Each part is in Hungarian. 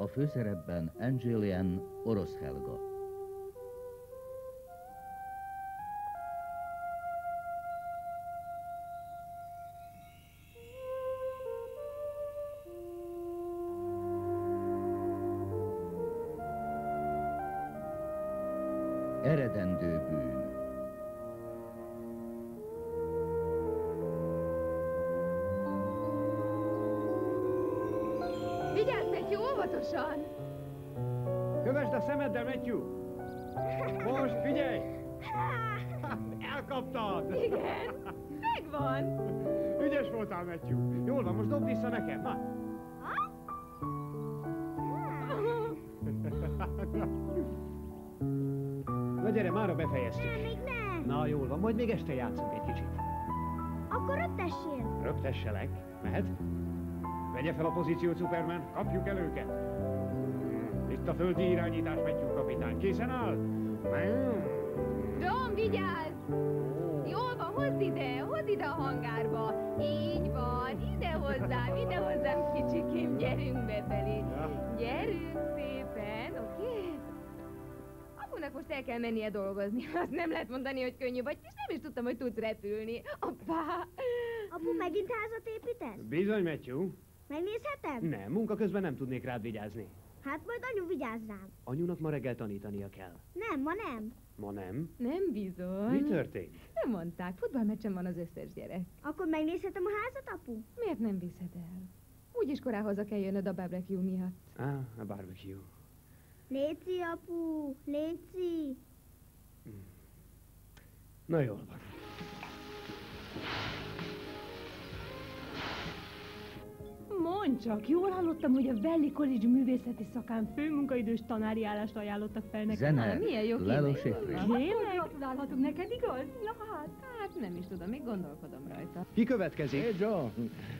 A főszerepben Angelian Orosz Helga. Befejeztük. Nem, még nem. Na, jól van, majd még este játszunk egy kicsit. Akkor röptessél. Röptesselek. Mehet? Vegye fel a pozíciót, Superman. Kapjuk el őket. Itt a földi irányítás, Matthew kapitány. Készen áll? John, vigyázz! Jól van, hozd ide, hozd ide a hangárba. Így van, ide hozzám, ide hozzám, kicsikém, gyerünk befelé. Gyerünk szépen, oké? Okay? Apunak most el kell mennie dolgozni. Azt nem lehet mondani, hogy könnyű vagy, és nem is tudtam, hogy tudsz repülni. Apá! Apu megint házat építesz? Bizony, Matthew. Megnézhetem? Nem, munka közben nem tudnék rád vigyázni. Hát majd anyu vigyáz rám. Anyunak ma reggel tanítania kell. Nem, ma nem. Ma nem? Nem bizony. Mi történt? Nem mondták, futballmeccsen van az összes gyerek. Akkor megnézhetem a házat, apu? Miért nem viszed el? Úgyis korához kell jönnöd a barbecue miatt. Ah, a barbecue. Léci, apu, léci. Na jól van. Mondd csak, jól hallottam, hogy a Valley College művészeti szakán főmunkaidős tanári állást ajánlottak fel nekem. Zene, milyen jó Lelo. Tényleg? Gratulálhatunk neked, igaz? Na hát. Hát nem is tudom, még gondolkodom rajta. Ki következik? Hey John,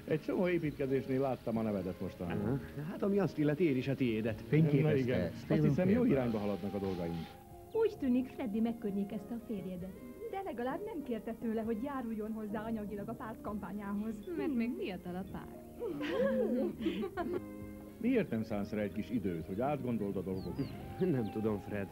egy csomó építkezésnél láttam a nevedet mostanában. Aha. Hát ami azt illeti, én is a tiédet. Na Fényképezte igen, azt hiszem jó irányba haladnak a dolgaink. Úgy tűnik, Freddy megkörnyékezte a férjedet. De legalább nem kérte tőle, hogy járuljon hozzá anyagilag a párt kampányához. Mert még fiatal a pár. Miért nem szánsz rá egy kis időt, hogy átgondold a dolgokat? Nem tudom, Fred.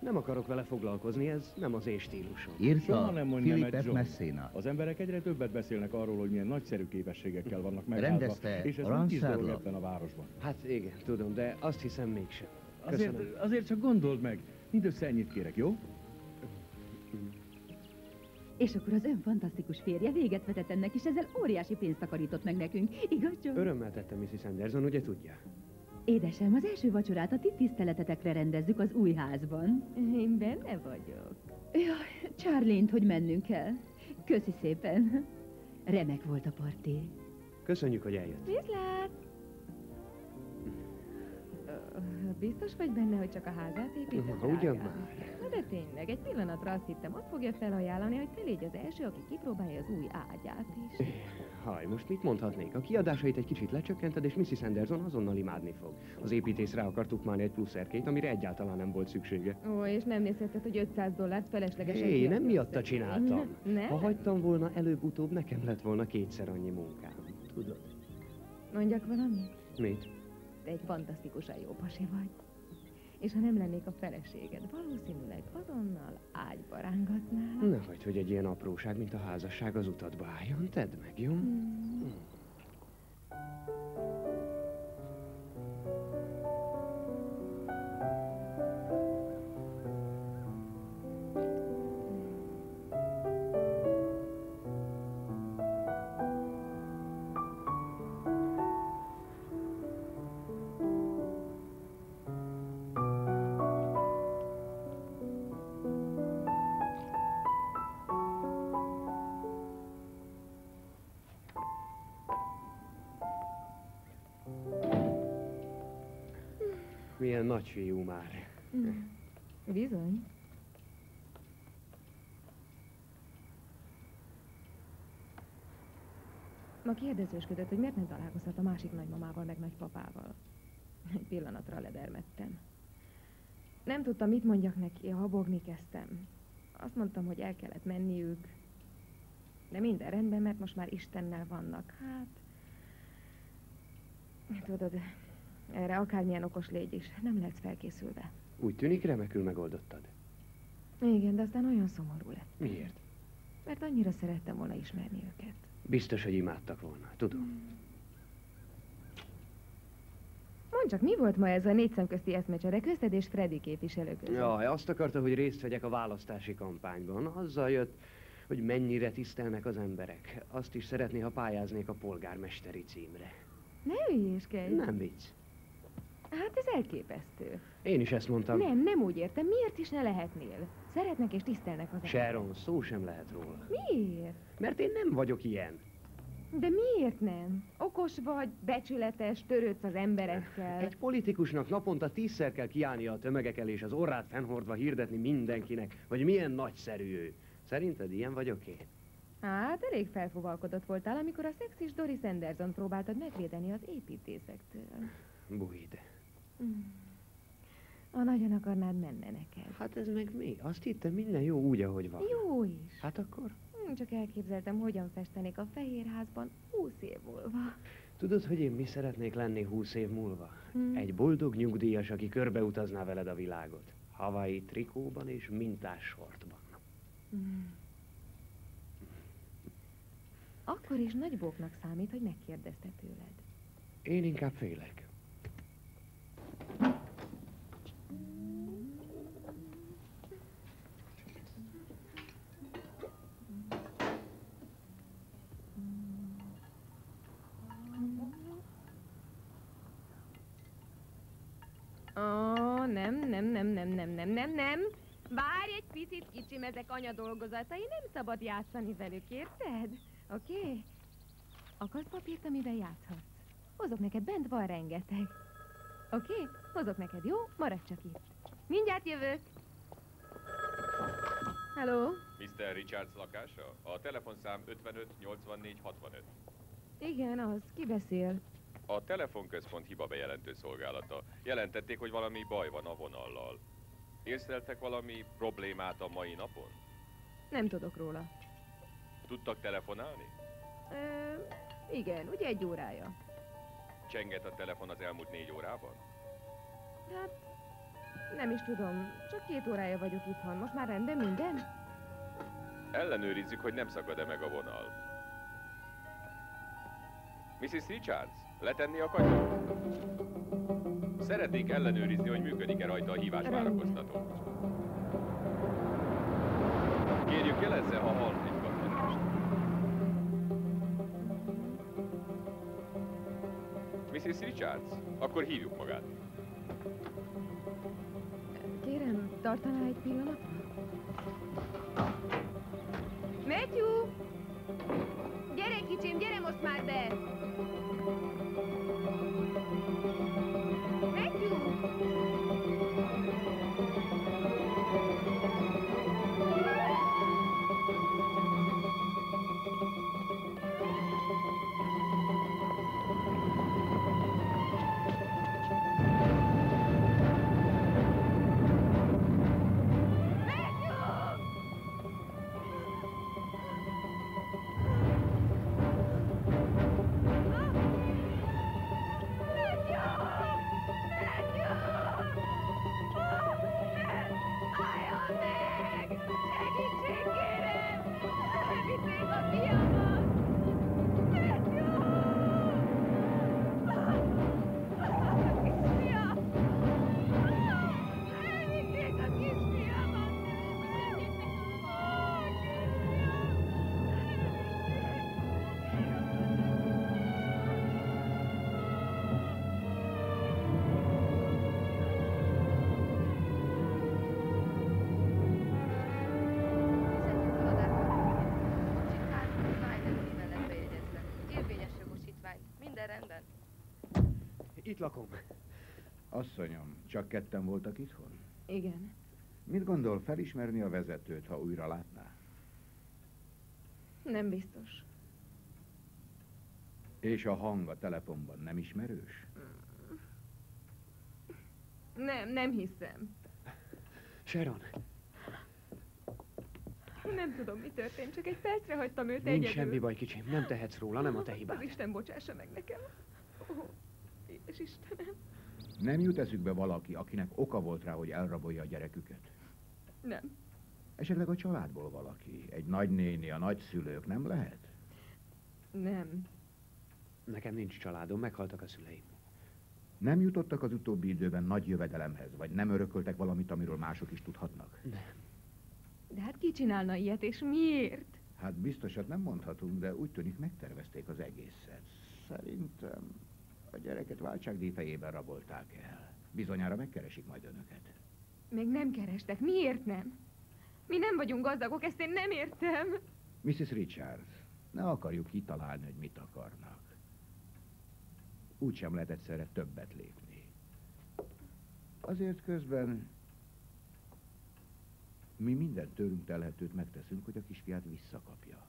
Nem akarok vele foglalkozni, ez nem az én stílusom. Írta nem mondj Philip nemet, F. John. Messina. Az emberek egyre többet beszélnek arról, hogy milyen nagyszerű képességekkel vannak megállva, Rendezte és ez nem kis dolog ebben a városban. Hát igen, tudom, de azt hiszem mégsem. Köszönöm. Azért, azért csak gondold meg, mindössze ennyit kérek, jó? És akkor az ön fantasztikus férje véget vetett ennek, és ezzel óriási pénzt takarított meg nekünk. Igaz, John? Örömmel tettem, Mrs. Anderson, ugye tudja? Édesem, az első vacsorát a ti tiszteletetekre rendezzük az új házban. Én benne vagyok. Jaj, Charlene-t, hogy mennünk kell. Köszi szépen. Remek volt a parti. Köszönjük, hogy eljött. Viszlát! Biztos vagy benne, hogy csak a házát építed? Ugyan már. Na de tényleg, egy pillanatra azt hittem, azt fogja felajánlani, hogy te légy az első, aki kipróbálja az új ágyát is. Haj, most mit mondhatnék? A kiadásait egy kicsit lecsökkented, és Mrs. Anderson azonnal imádni fog. Az építész rá akar tukmálni egy plusz erkét, amire egyáltalán nem volt szüksége. Ó, és nem nézheted, hogy 500 dollárt feleslegesen Hé, nem miatta csináltam. Nem? Ha hagytam volna, előbb-utóbb nekem lett volna kétszer annyi munkám. Tudod? Mondjak valamit? Mit? Egy fantasztikusan jó pasi vagy. És ha nem lennék a feleséged, valószínűleg azonnal ágyba rángatnál. Ne hagyd, hogy egy ilyen apróság, mint a házasság az utadba álljon. Tedd meg, jó? Milyen nagy fiú már. Bizony. Ma kérdezősködött, hogy miért nem találkozhat a másik nagymamával meg nagypapával. Egy pillanatra ledermettem. Nem tudtam, mit mondjak neki, habogni kezdtem. Azt mondtam, hogy el kellett menniük. De minden rendben, mert most már Istennel vannak. Hát... Tudod, Erre akármilyen okos légy is, nem lehetsz felkészülve. Úgy tűnik, remekül megoldottad. Igen, de aztán olyan szomorú lett, Miért? mert annyira szerettem volna ismerni őket. Biztos, hogy imádtak volna. Tudom. Mondd csak, mi volt ma ez a négy szemközti eszmecsere közted és Freddy képviselő között? Jaj, azt akarta, hogy részt vegyek a választási kampányban. Azzal jött, hogy mennyire tisztelnek az emberek. Azt is szeretné, ha pályáznék a polgármesteri címre. Ne hülyéskedj! Nem vicc. Hát ez elképesztő. Én is ezt mondtam. Nem, nem úgy értem. Miért is ne lehetnél? Szeretnek és tisztelnek az emberek. Sharon, szó sem lehet róla. Miért? Mert én nem vagyok ilyen. De miért nem? Okos vagy, becsületes, törődsz az emberekkel. Egy politikusnak naponta tízszer kell kiállnia a tömegek elé, és az orrát fennhordva hirdetni mindenkinek, hogy milyen nagyszerű ő. Szerinted ilyen vagyok én? Hát, elég felfogalkodott voltál, amikor a szexis Doris Anderson próbáltad megvédeni az építészektől. Bújt. Ha nagyon akarnád, menne neked. Hát ez meg mi? Azt hittem minden jó úgy, ahogy van. Jó is. Hát akkor? Hm, Csak elképzeltem, hogyan festenék a Fehérházban húsz év múlva. Tudod, hogy én mi szeretnék lenni húsz év múlva? Hm. Egy boldog nyugdíjas, aki körbeutazná veled a világot. Havai trikóban és mintás sortban. Hm. Akkor is nagy bóknak számít, hogy megkérdezte tőled. Én inkább félek. Ó, nem, nem, nem, nem, nem, nem, nem, nem. Várj egy picit, kicsim, ezek anya dolgozatai, nem szabad játszani velük, érted? Oké? Okay? Akarsz papírt, amivel játszhatsz? Hozok neked, bent van rengeteg. Oké? Okay? Hozok neked, jó? Maradj csak itt. Mindjárt jövök. Hello? Mr. Richards lakása? A telefonszám 55 84 65. Igen, az. Ki beszél? A telefonközpont hiba bejelentő szolgálata. Jelentették, hogy valami baj van a vonallal. Észleltek valami problémát a mai napon? Nem tudok róla. Tudtak telefonálni? Ö, igen, ugye egy órája. Csengett a telefon az elmúlt négy órában? Hát, nem is tudom. Csak két órája vagyok itthon. Most már rendben minden? Ellenőrizzük, hogy nem szakad-e meg a vonal. Mrs. Richards, letenni a katyot? Szeretnék ellenőrizni, hogy működik-e rajta a hívás várakoztató. Kérjük jelezze, ha hall egy kattatást. Mrs. Richards, akkor hívjuk magát. Kérem, tartaná egy pillanat? Matthew! Gyere, kicsim, gyere most már be! Lakom. Asszonyom, csak ketten voltak itthon? Igen. Mit gondol felismerni a vezetőt, ha újra látná? Nem biztos. És a hang a telefonban nem ismerős? Nem, nem hiszem. Sharon, Nem tudom, mi történt, csak egy percre hagytam őt nincs egyedül. semmi baj, kicsim. Nem tehetsz róla, nem a te Az hibád. Isten bocsássa meg nekem. Ó, édes Istenem. Nem jut eszükbe valaki, akinek oka volt rá, hogy elrabolja a gyereküket? Nem. Esetleg a családból valaki, egy nagynéni, a nagyszülők, nem lehet? Nem. Nekem nincs családom, meghaltak a szüleim. Nem jutottak az utóbbi időben nagy jövedelemhez, vagy nem örököltek valamit, amiről mások is tudhatnak? Nem. De hát ki csinálna ilyet, és miért? Hát biztosat nem mondhatunk, de úgy tűnik megtervezték az egészet. Szerintem a gyereket váltságdíj fejében rabolták el. Bizonyára megkeresik majd önöket. Még nem kerestek. Miért nem? Mi nem vagyunk gazdagok, ezt én nem értem. Mrs. Richards, ne akarjuk kitalálni, hogy mit akarnak. Úgy sem lehet egyszerre többet lépni. Azért közben mi minden tőlünk telhetőt megteszünk, hogy a kisfiát visszakapja.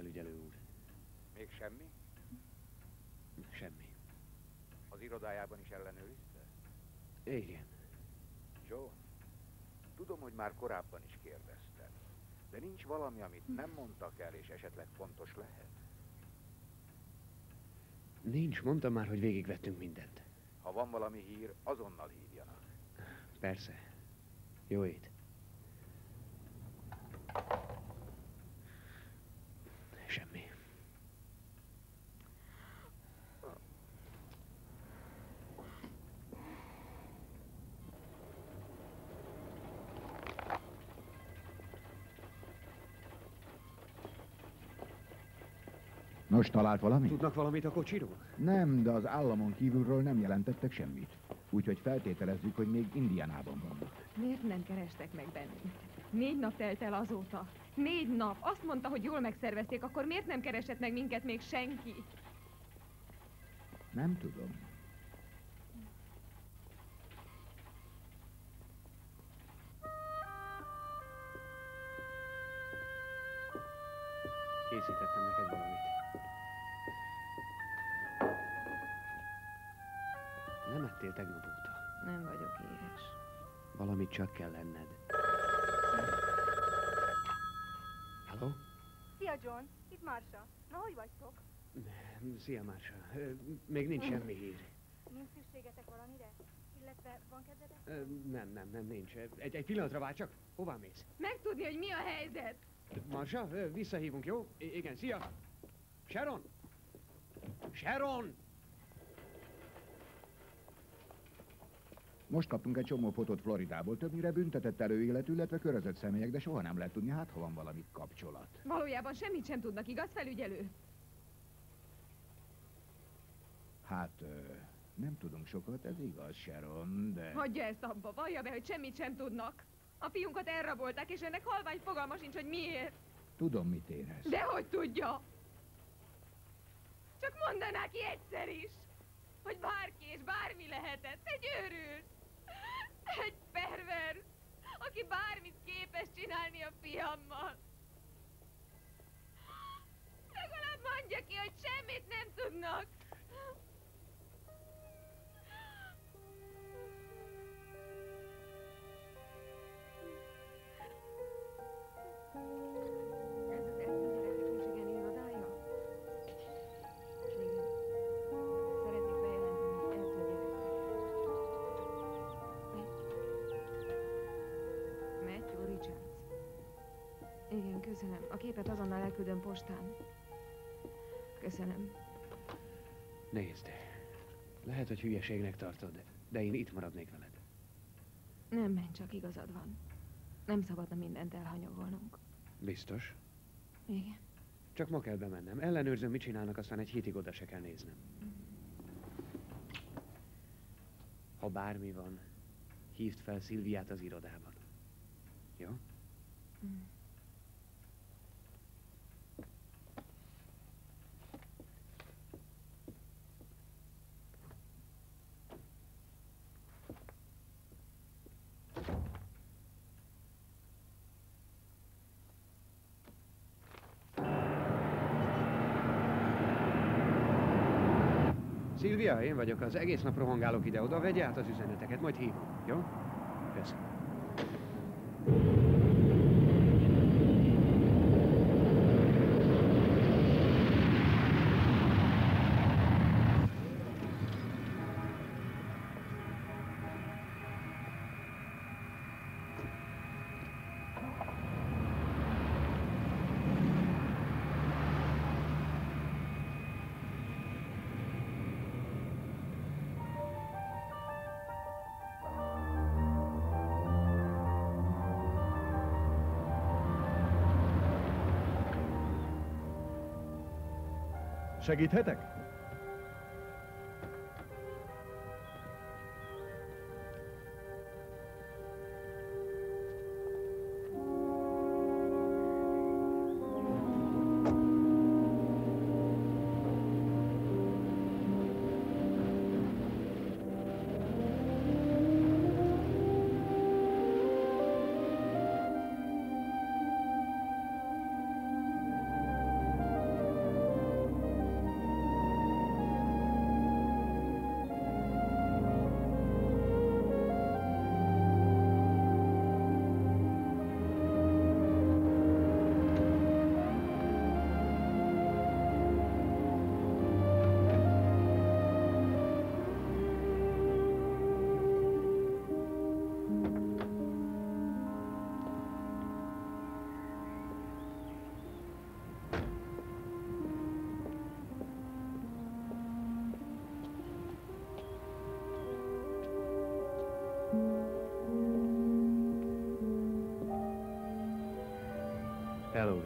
Felügyelő úr. Még semmi? Semmi. Az irodájában is ellenőrizte? Igen. Joe, tudom, hogy már korábban is kérdeztem, de nincs valami, amit nem mondtak el, és esetleg fontos lehet? Nincs, mondtam már, hogy végigvettünk mindent. Ha van valami hír, azonnal hívjanak. Persze. Jó ét. Nos, talált valamit? Tudnak valamit a kocsiról? Nem, de az államon kívülről nem jelentettek semmit. Úgyhogy feltételezzük, hogy még Indiánában vannak. Miért nem kerestek meg bennünket? Négy nap telt el azóta. Négy nap. Azt mondta, hogy jól megszervezték, akkor miért nem keresett meg minket még senki? Nem tudom. Marsa. Na, hogy vagytok? Szia, Mársa. Ö, Még nincs semmi hír. Nincs szükségetek valamire? Illetve van kedvetek? Ö, Nem, nem, nem, nincs. Egy, egy pillanatra vár csak. Hová mész? Megtudni, hogy mi a helyzet. Marsa, visszahívunk, jó? I- igen, szia! Sharon! Sharon! Most kaptunk egy csomó fotót Floridából, többnyire büntetett előéletű, illetve körözött személyek, de soha nem lehet tudni, hát ha van valami kapcsolat. Valójában semmit sem tudnak, igaz, felügyelő? Hát, nem tudunk sokat, ez igaz, Sharon, de... Hagyja ezt abba, vallja be, hogy semmit sem tudnak. A fiunkat elrabolták, és ennek halvány fogalma sincs, hogy miért. Tudom, mit érez. De hogy tudja? Csak mondaná ki egyszer is, hogy bárki és bármi lehetett. Egy őrült. Egy pervers, aki bármit képes csinálni a fiammal. Legalább mondja ki, hogy semmit nem tudnak. Ez köszönöm. A képet azonnal elküldöm postán. Köszönöm. Nézd, lehet, hogy hülyeségnek tartod, de én itt maradnék veled. Nem menj, csak igazad van. Nem szabadna mindent elhanyagolnunk. Biztos? Igen. Csak ma kell bemennem. Ellenőrzöm, mit csinálnak, aztán egy hétig oda se kell néznem. Ha bármi van, Hívd fel Szilviát az irodában. Jó? Szilvia, én vagyok, az egész nap rohangálok ide-oda, vegye át az üzeneteket, majd hívom, jó? Segíthetek?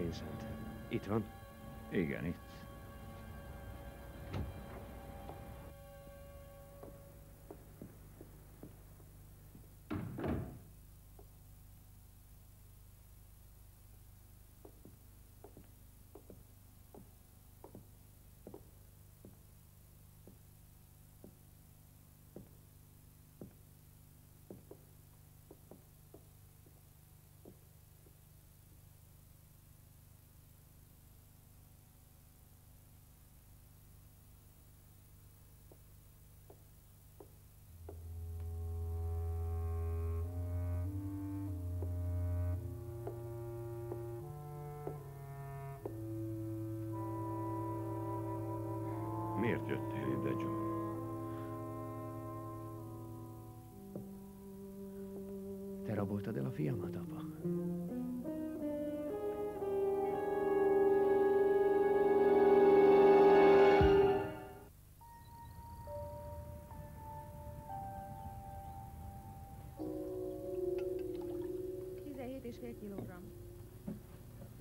Vincent. Itt van? Igen, itt. Raboltad el a fiamat, apa?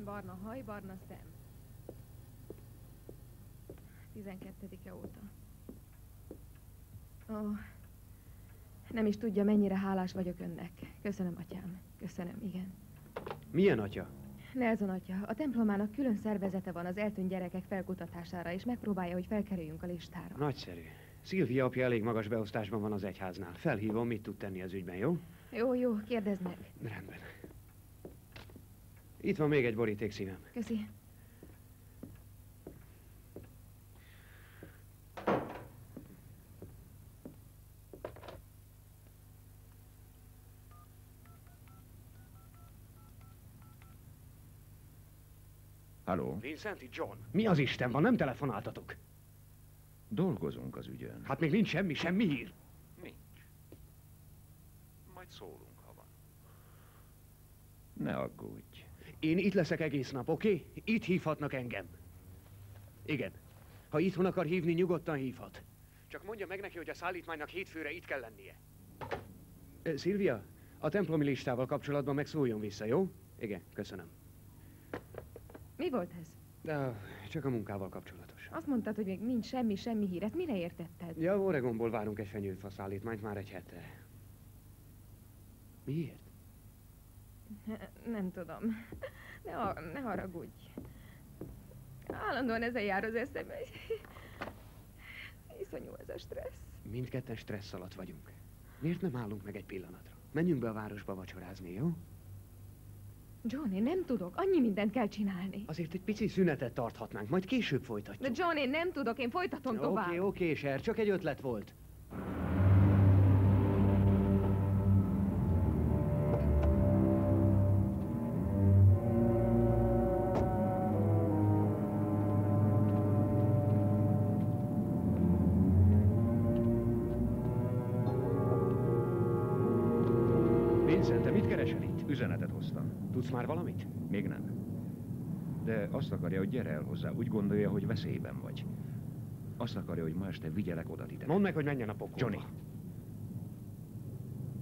Barna haj, barna szem. 12-e óta. Ó, nem is tudja, mennyire hálás vagyok önnek. Köszönöm, atyám. Köszönöm, igen. Milyen atya? Nelson atya, a templomának külön szervezete van az eltűnt gyerekek felkutatására, és megpróbálja, hogy felkerüljünk a listára. Nagyszerű. Szilvia apja elég magas beosztásban van az egyháznál. Felhívom, mit tud tenni az ügyben, jó? Jó, jó, kérdezd meg. Rendben. Itt van még egy boríték szívem. Köszi. Halló? Vincent, itt John. Mi az Isten van? Nem telefonáltatok? Dolgozunk az ügyön. Hát még nincs semmi, semmi hír. Nincs. Majd szólunk, ha van. Ne aggódj. Én itt leszek egész nap, oké? Okay? Itt hívhatnak engem. Igen. Ha itthon akar hívni, nyugodtan hívhat. Csak mondja meg neki, hogy a szállítmánynak hétfőre itt kell lennie. Ö, Szilvia, a templomi listával kapcsolatban meg szóljon vissza, jó? Igen, köszönöm. Mi volt ez? De csak a munkával kapcsolatos. Azt mondtad, hogy még nincs semmi, semmi híret. Mire értetted? Ja, Oregonból várunk egy fenyőfa szállítmányt már egy hete. Miért? Ne- Nem tudom. Ne, ha- ne haragudj. Állandóan ezen jár az eszembe. Iszonyú ez a stressz. Mindketten stressz alatt vagyunk. Miért nem állunk meg egy pillanatra? Menjünk be a városba vacsorázni, jó? John, én nem tudok. Annyi mindent kell csinálni. Azért egy pici szünetet tarthatnánk, majd később folytatjuk. De John, én nem tudok. Én folytatom tovább. Oké, oké, Ser, csak egy ötlet volt. Vincent, te mit keresel itt? Üzenetet hoztam. Tudsz már valamit? Még nem. De azt akarja, hogy gyere el hozzá. Úgy gondolja, hogy veszélyben vagy. Azt akarja, hogy ma este vigyelek oda titeket. Mondd meg, hogy menjen a pokolba. Johnny.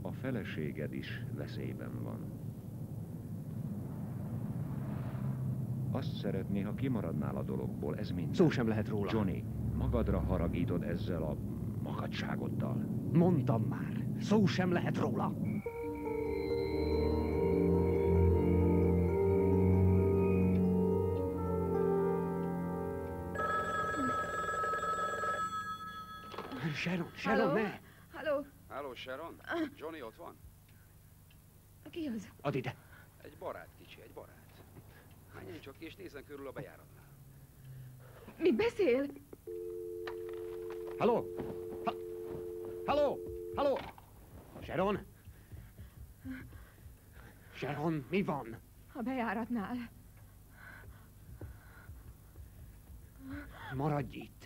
A feleséged is veszélyben van. Azt szeretné, ha kimaradnál a dologból, ez mind. Szó sem lehet róla. Johnny, magadra haragítod ezzel a makadságoddal. Mondtam már. Szó sem lehet róla. Sharon, Sharon, Halló? ne! Halló? Halló, Sharon? Johnny ott van? Ki az? Add ide. Egy barát, kicsi, egy barát. Menjen csak ki és nézzen körül a bejáratnál. Mit beszél? Halló? Ha Halló? Halló? Sharon? Sharon, mi van? A bejáratnál. Maradj itt.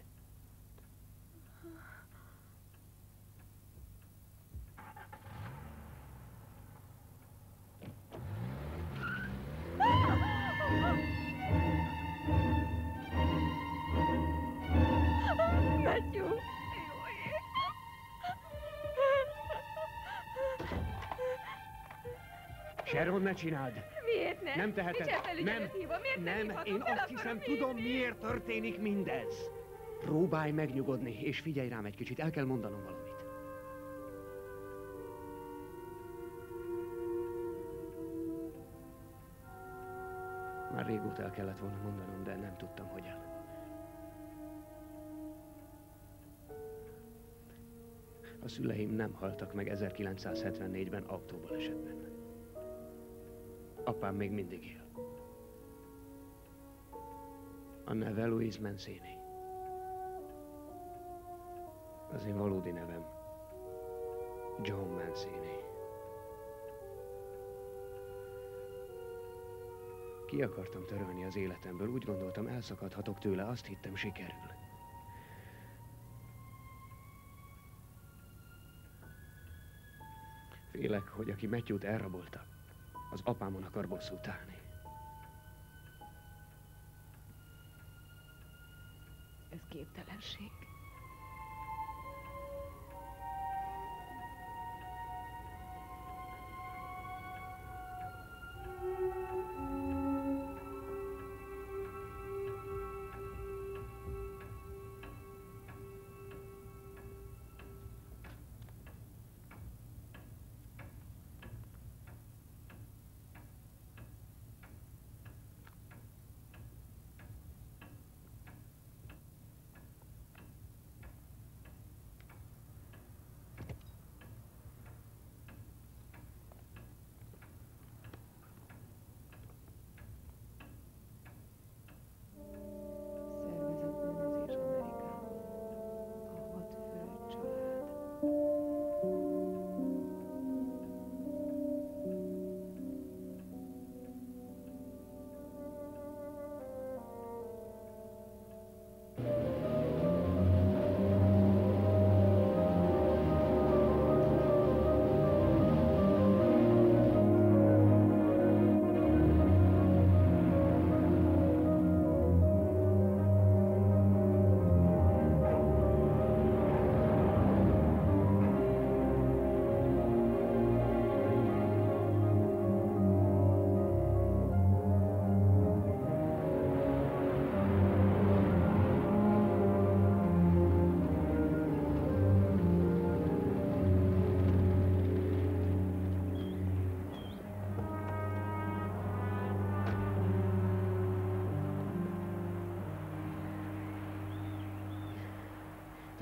Sharon, ne csináld! Miért nem? Nem teheted. Nem, hívva. Miért nem, nem, én azt hiszem, hívni. tudom, miért történik mindez. Próbálj megnyugodni, és figyelj rám egy kicsit, el kell mondanom valamit. Már régóta el kellett volna mondanom, de nem tudtam, hogyan. A szüleim nem haltak meg 1974-ben autóbalesetben. Apám még mindig él. A neve Louise Mancini. Az én valódi nevem John Mancini. Ki akartam törölni az életemből, úgy gondoltam elszakadhatok tőle, azt hittem sikerül. Félek, hogy aki Matthew-t elrabolta, az apámon akar bosszút állni. Ez képtelenség.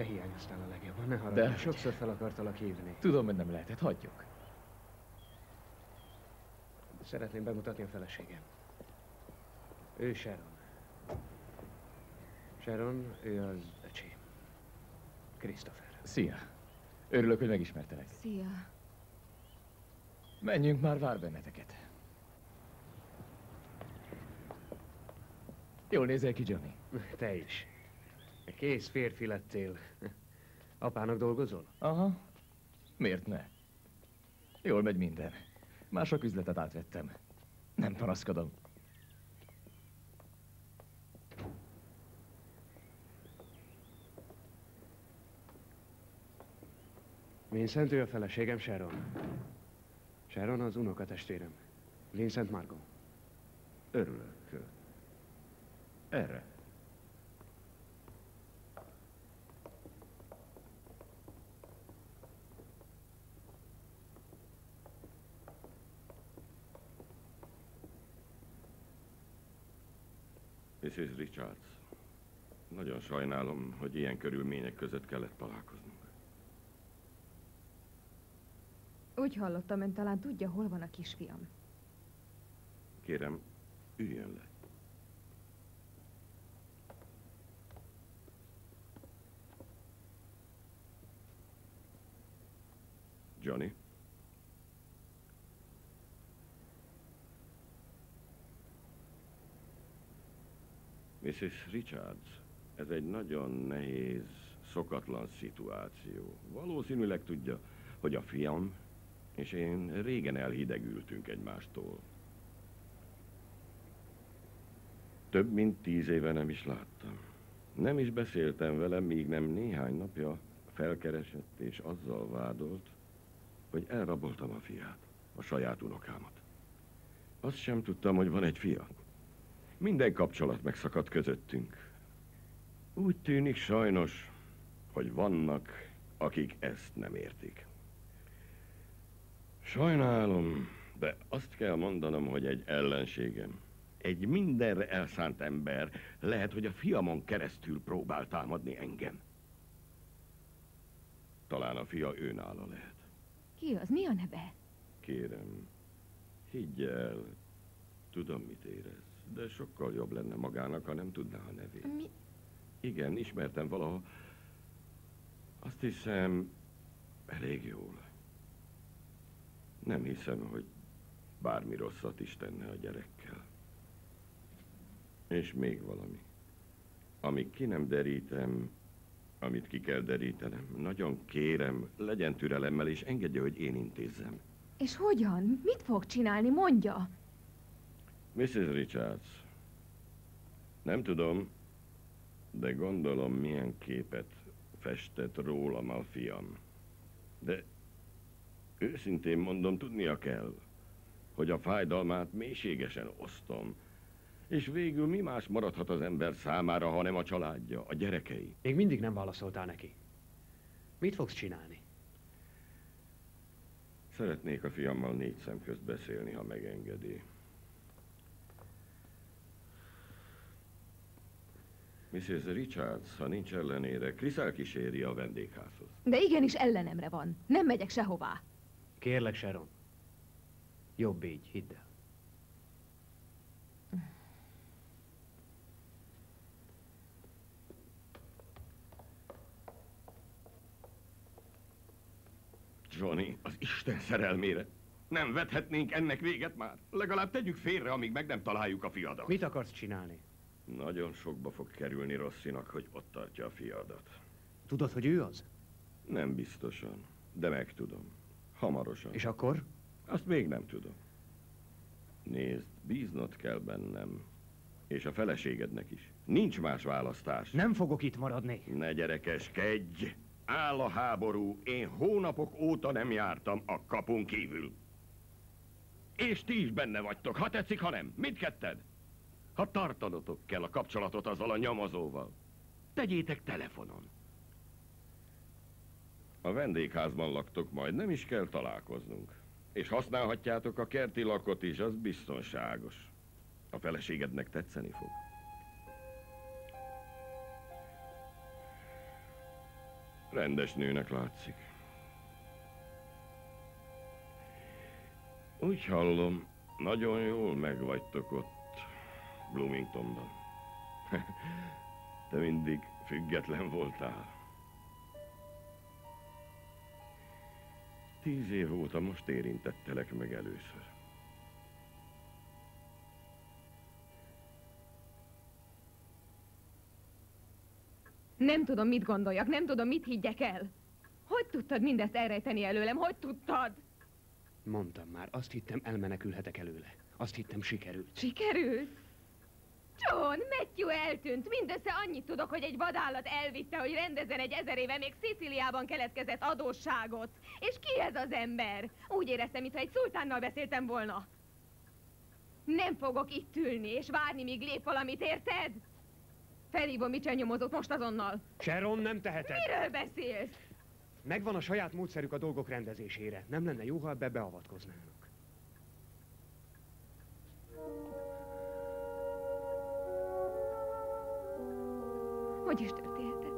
Te hiányoztál a legjobban, ne haragudj. De- Sokszor fel akartalak hívni. Tudom, hogy nem lehetett, hagyjuk. Szeretném bemutatni a feleségem. Ő Sharon. Sharon, ő az öcsém. Christopher. Szia. Örülök, hogy megismertelek. Szia. Menjünk már, vár benneteket. Jól nézel ki, Johnny. Te is. Kész férfi lettél. Apának dolgozol? Aha. Miért ne? Jól megy minden. Már sok üzletet átvettem. Nem panaszkodom. Vincent, ő a feleségem Sharon. Sharon az unokatestvérem. Vincent Margot. Örülök. Erre. Mrs. Richards, nagyon sajnálom, hogy ilyen körülmények között kellett találkoznunk. Úgy hallottam, ön talán tudja, hol van a kisfiam. Kérem, üljön le. Johnny? Mrs. Richards, ez egy nagyon nehéz, szokatlan szituáció. Valószínűleg tudja, hogy a fiam és én régen elhidegültünk egymástól. Több mint tíz éve nem is láttam. Nem is beszéltem vele, míg nem néhány napja felkeresett és azzal vádolt, hogy elraboltam a fiát, a saját unokámat. Azt sem tudtam, hogy van egy fia. Minden kapcsolat megszakadt közöttünk. Úgy tűnik sajnos, hogy vannak, akik ezt nem értik. Sajnálom, de azt kell mondanom, hogy egy ellenségem, egy mindenre elszánt ember lehet, hogy a fiamon keresztül próbál támadni engem. Talán a fia őnála lehet. Ki az? Mi a neve? Kérem, higgy el, tudom, mit érez, de sokkal jobb lenne magának, ha nem tudná a nevét. Mi? Igen, ismertem valaha. Azt hiszem, elég jól. Nem hiszem, hogy bármi rosszat is tenne a gyerekkel. És még valami. Amíg ki nem derítem, amit ki kell derítenem, nagyon kérem, legyen türelemmel, és engedje, hogy én intézzem. És hogyan? Mit fog csinálni? Mondja. Mrs. Richards, nem tudom, de gondolom, milyen képet festett rólam a fiam. De őszintén mondom, tudnia kell, hogy a fájdalmát mélységesen osztom. És végül mi más maradhat az ember számára, hanem a családja, a gyerekei? Még mindig nem válaszoltál neki. Mit fogsz csinálni? Szeretnék a fiammal négy szem közt beszélni, ha megengedi. Mrs. Richards, ha nincs ellenére, Chris elkíséri a vendégházhoz. De igenis ellenemre van. Nem megyek sehová. Kérlek, Sharon. Jobb így, hidd el. Johnny, az Isten szerelmére. Nem vethetnénk ennek véget már? Legalább tegyük félre, amíg meg nem találjuk a fiadat. Mit akarsz csinálni? Nagyon sokba fog kerülni Rosszinak, hogy ott tartja a fiadat. Tudod, hogy ő az? Nem biztosan, de megtudom. Hamarosan. És akkor? Azt még nem tudom. Nézd, bíznod kell bennem. És a feleségednek is. Nincs más választás. Nem fogok itt maradni. Ne gyerekeskedj! Áll a háború, én hónapok óta nem jártam a kapun kívül. És ti is benne vagytok, ha tetszik, ha nem. Mindketten. Ha tartanotok kell a kapcsolatot azzal a nyomozóval, tegyétek telefonon. A vendégházban laktok majd, nem is kell találkoznunk. És használhatjátok a kerti lakot is, az biztonságos. A feleségednek tetszeni fog. Rendes nőnek látszik. Úgy hallom, nagyon jól megvagytok ott, Bloomingtonban. Te mindig független voltál. Tíz év óta most érintettelek meg először. Nem tudom, mit gondoljak, nem tudom, mit higgyek el. Hogy tudtad mindezt elrejteni előlem? Hogy tudtad? Mondtam már, azt hittem elmenekülhetek előle. Azt hittem sikerült. Sikerült? John, Matthew eltűnt. Mindössze annyit tudok, hogy egy vadállat elvitte, hogy rendezen egy ezer éve még Sziciliában keletkezett adósságot. És ki ez az ember? Úgy éreztem, mintha egy szultánnal beszéltem volna. Nem fogok itt ülni és várni, míg lép valamit, érted? Felhívom Mitchell nyomozót most azonnal. Sharon, nem teheted. Miről beszélsz? Megvan a saját módszerük a dolgok rendezésére. Nem lenne jó, ha ebbe beavatkoznának. Hogy is történhetett?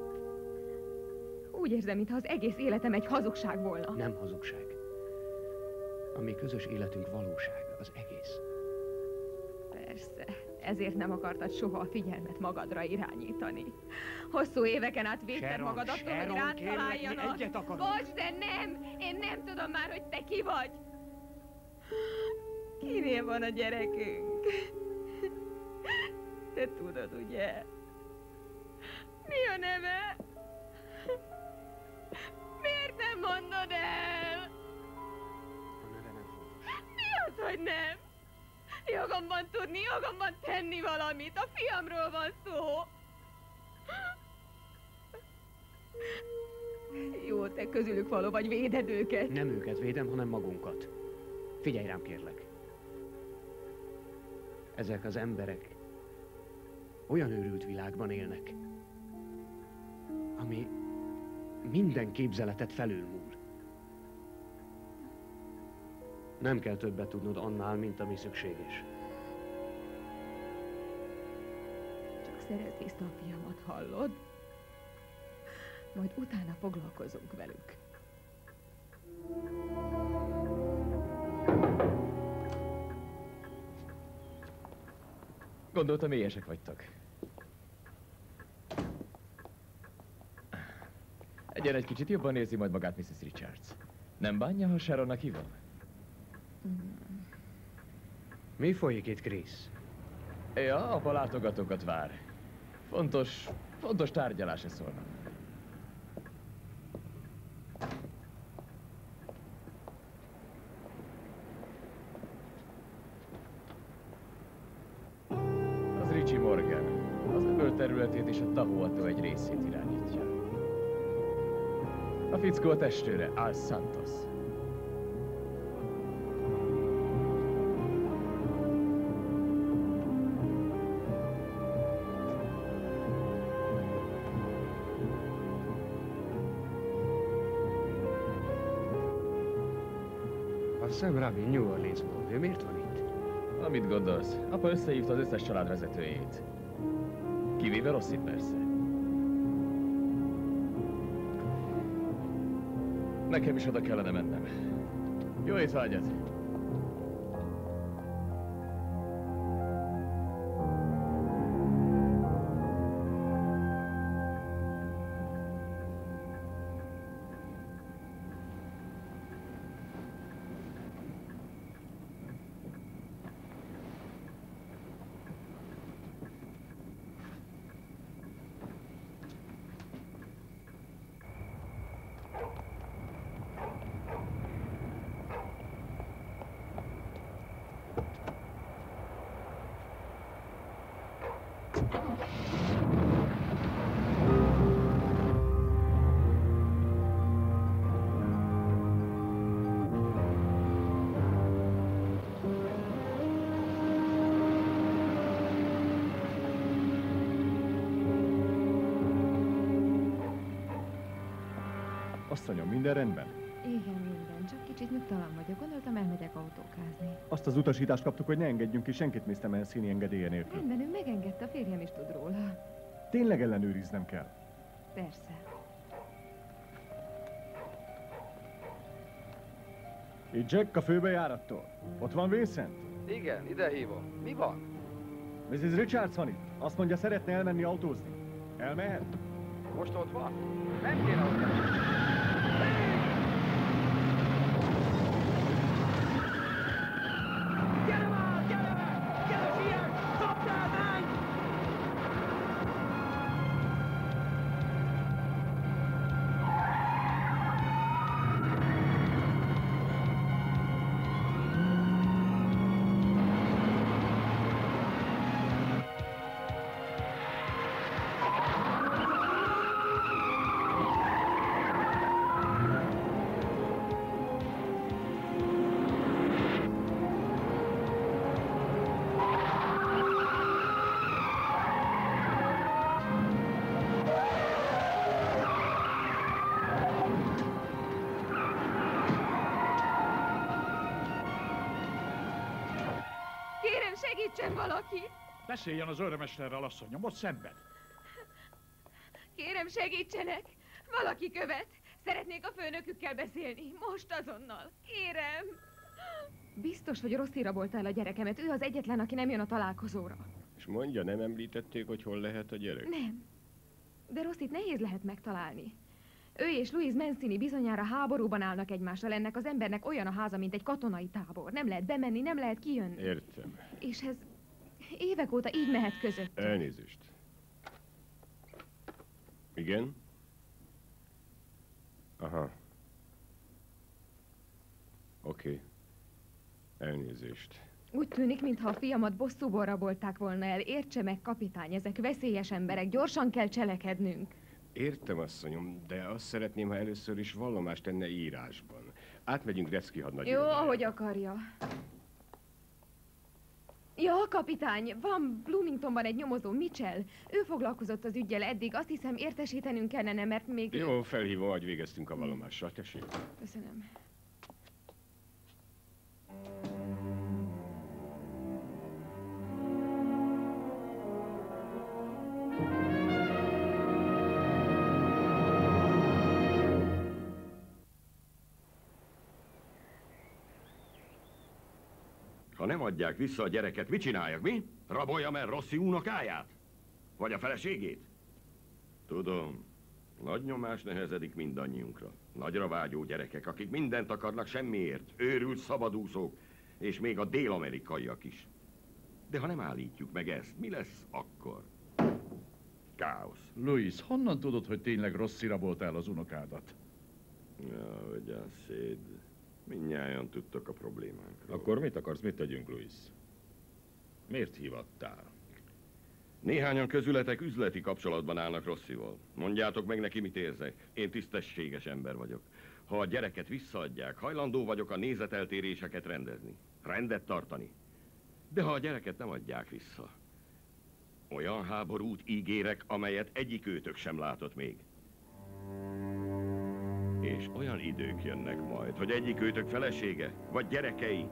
Úgy érzem, mintha az egész életem egy hazugság volna. Nem hazugság. A mi közös életünk valóság, az egész. Persze, ezért nem akartad soha a figyelmet magadra irányítani. Hosszú éveken át védted magad attól, hogy rád kérlek, találjanak. egyet akarunk. Bocs, de nem! Én nem tudom már, hogy te ki vagy. Kinél van a gyerekünk? Te tudod, ugye? Mi a neve? Miért nem mondod el? A neve nem fontos. Mi az, hogy nem? Jogom van tudni, jogom van tenni valamit. A fiamról van szó. Jó, te közülük való vagy, véded őket. Nem őket védem, hanem magunkat. Figyelj rám, kérlek. Ezek az emberek olyan őrült világban élnek, ami minden képzeletet felülmúl. Nem kell többet tudnod annál, mint ami szükséges. Csak szerezd vissza a fiamat, hallod? Majd utána foglalkozunk velük. Gondoltam, éhesek vagytok. Egyen egy kicsit jobban érzi majd magát Mrs. Richards. Nem bánja, ha Sharonnak hívom? Mi folyik itt, Chris? Ja, apa látogatókat vár. Fontos, fontos tárgyalásra szólnak. Az testőre, Al Santos. A Sam Rabin New Orleansból. Ő miért van itt? Amit gondolsz? Apa összehívta az összes család vezetőjét. Kivéve Rosszit persze. Nekem is oda kellene mennem. Jó étvágyat! nyugtalan vagyok, gondoltam elmegyek autókázni. Azt az utasítást kaptuk, hogy ne engedjünk ki senkit Mr. Mancini engedélye nélkül. Minden ő megengedte, a férjem is tud róla. Tényleg ellenőriznem kell. Persze. Itt Jack a főbejárattól. Ott van Vincent? Igen, ide hívom. Mi van? Mrs. Richards van itt. Azt mondja, szeretne elmenni autózni. Elmehet? Most ott van? Nem kéne ott segítsen valaki! Beszéljen az őrmesterrel, asszonyom, ott szemben. Kérem, segítsenek! Valaki követ! Szeretnék a főnökükkel beszélni. Most azonnal. Kérem! Biztos, hogy Rossi raboltál a gyerekemet. Ő az egyetlen, aki nem jön a találkozóra. És mondja, nem említették, hogy hol lehet a gyerek? Nem. De Rossit nehéz lehet megtalálni. Ő és Louise Mancini bizonyára háborúban állnak egymással. Ennek az embernek olyan a háza, mint egy katonai tábor. Nem lehet bemenni, nem lehet kijönni. Értem. És ez évek óta így mehet között. Elnézést. Igen? Aha. Oké. Okay. Elnézést. Úgy tűnik, mintha a fiamat bosszúból rabolták volna el. Értse meg, kapitány, ezek veszélyes emberek. Gyorsan kell cselekednünk. Értem, asszonyom, de azt szeretném, ha először is vallomást tenne írásban. Átmegyünk Recki hadnagy. Jó, ahogy akarja. Ja, kapitány, van Bloomingtonban egy nyomozó, Mitchell. Ő foglalkozott az ügyel eddig. Azt hiszem, értesítenünk kellene, mert még... Jó, felhívom, hogy végeztünk a vallomással. Tessék. Köszönöm. Adják vissza a gyereket, mit csináljak, mi? Raboljam el Rossi unokáját? Vagy a feleségét? Tudom, nagy nyomás nehezedik mindannyiunkra. Nagyra vágyó gyerekek, akik mindent akarnak semmiért, őrült szabadúszók, és még a dél-amerikaiak is. De ha nem állítjuk meg ezt, mi lesz akkor? Káosz. Louis, honnan tudod, hogy tényleg rosszira voltál az unokádat? Ja, ugyan széd. Mindnyájan tudtok a problémánkról. Akkor mit akarsz, mit tegyünk, Louis? Miért hívattál? Néhányan közületek üzleti kapcsolatban állnak Rosszival. Mondjátok meg neki, mit érzek. Én tisztességes ember vagyok. Ha a gyereket visszaadják, hajlandó vagyok a nézeteltéréseket rendezni. Rendet tartani. De ha a gyereket nem adják vissza, olyan háborút ígérek, amelyet egyik őtök sem látott még. És olyan idők jönnek majd, hogy egyik őtök felesége, vagy gyerekei,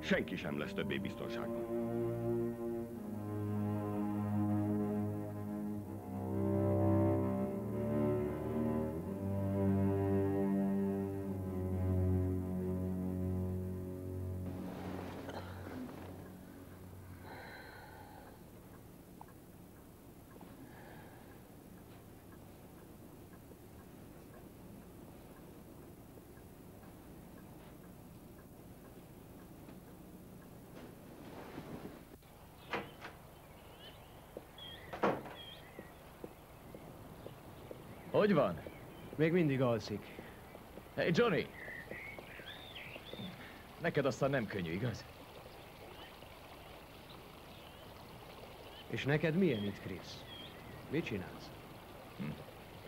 senki sem lesz többé biztonságban. Hogy van? Még mindig alszik. Hey, Johnny! Neked aztán nem könnyű, igaz? És neked milyen itt, Chris? Mit csinálsz? Hm.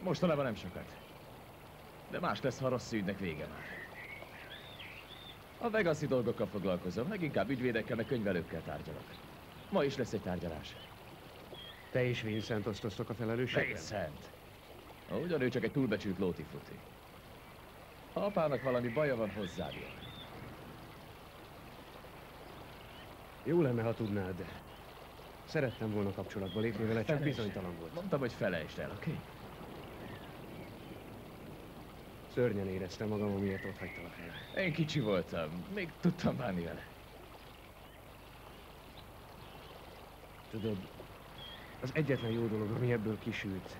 Mostanában nem sokat. De más lesz, ha rossz ügynek vége már. A Vegas-i dolgokkal foglalkozom, leginkább ügyvédekkel, meg könyvelőkkel tárgyalok. Ma is lesz egy tárgyalás. Te és Vincent osztoztok a felelősségben? Vincent! Ugyan ő csak egy túlbecsült lótifuti. Ha apának valami baja van, hozzád jön. Jó lenne, ha tudnád. Szerettem volna kapcsolatba lépni vele, csak bizonytalan volt. Mondtam, hogy felejtsd el, oké? Okay? Szörnyen éreztem magam, amiért ott hagytalak el. Én kicsi voltam, még tudtam bánni vele. Tudod, az egyetlen jó dolog, ami ebből kisült,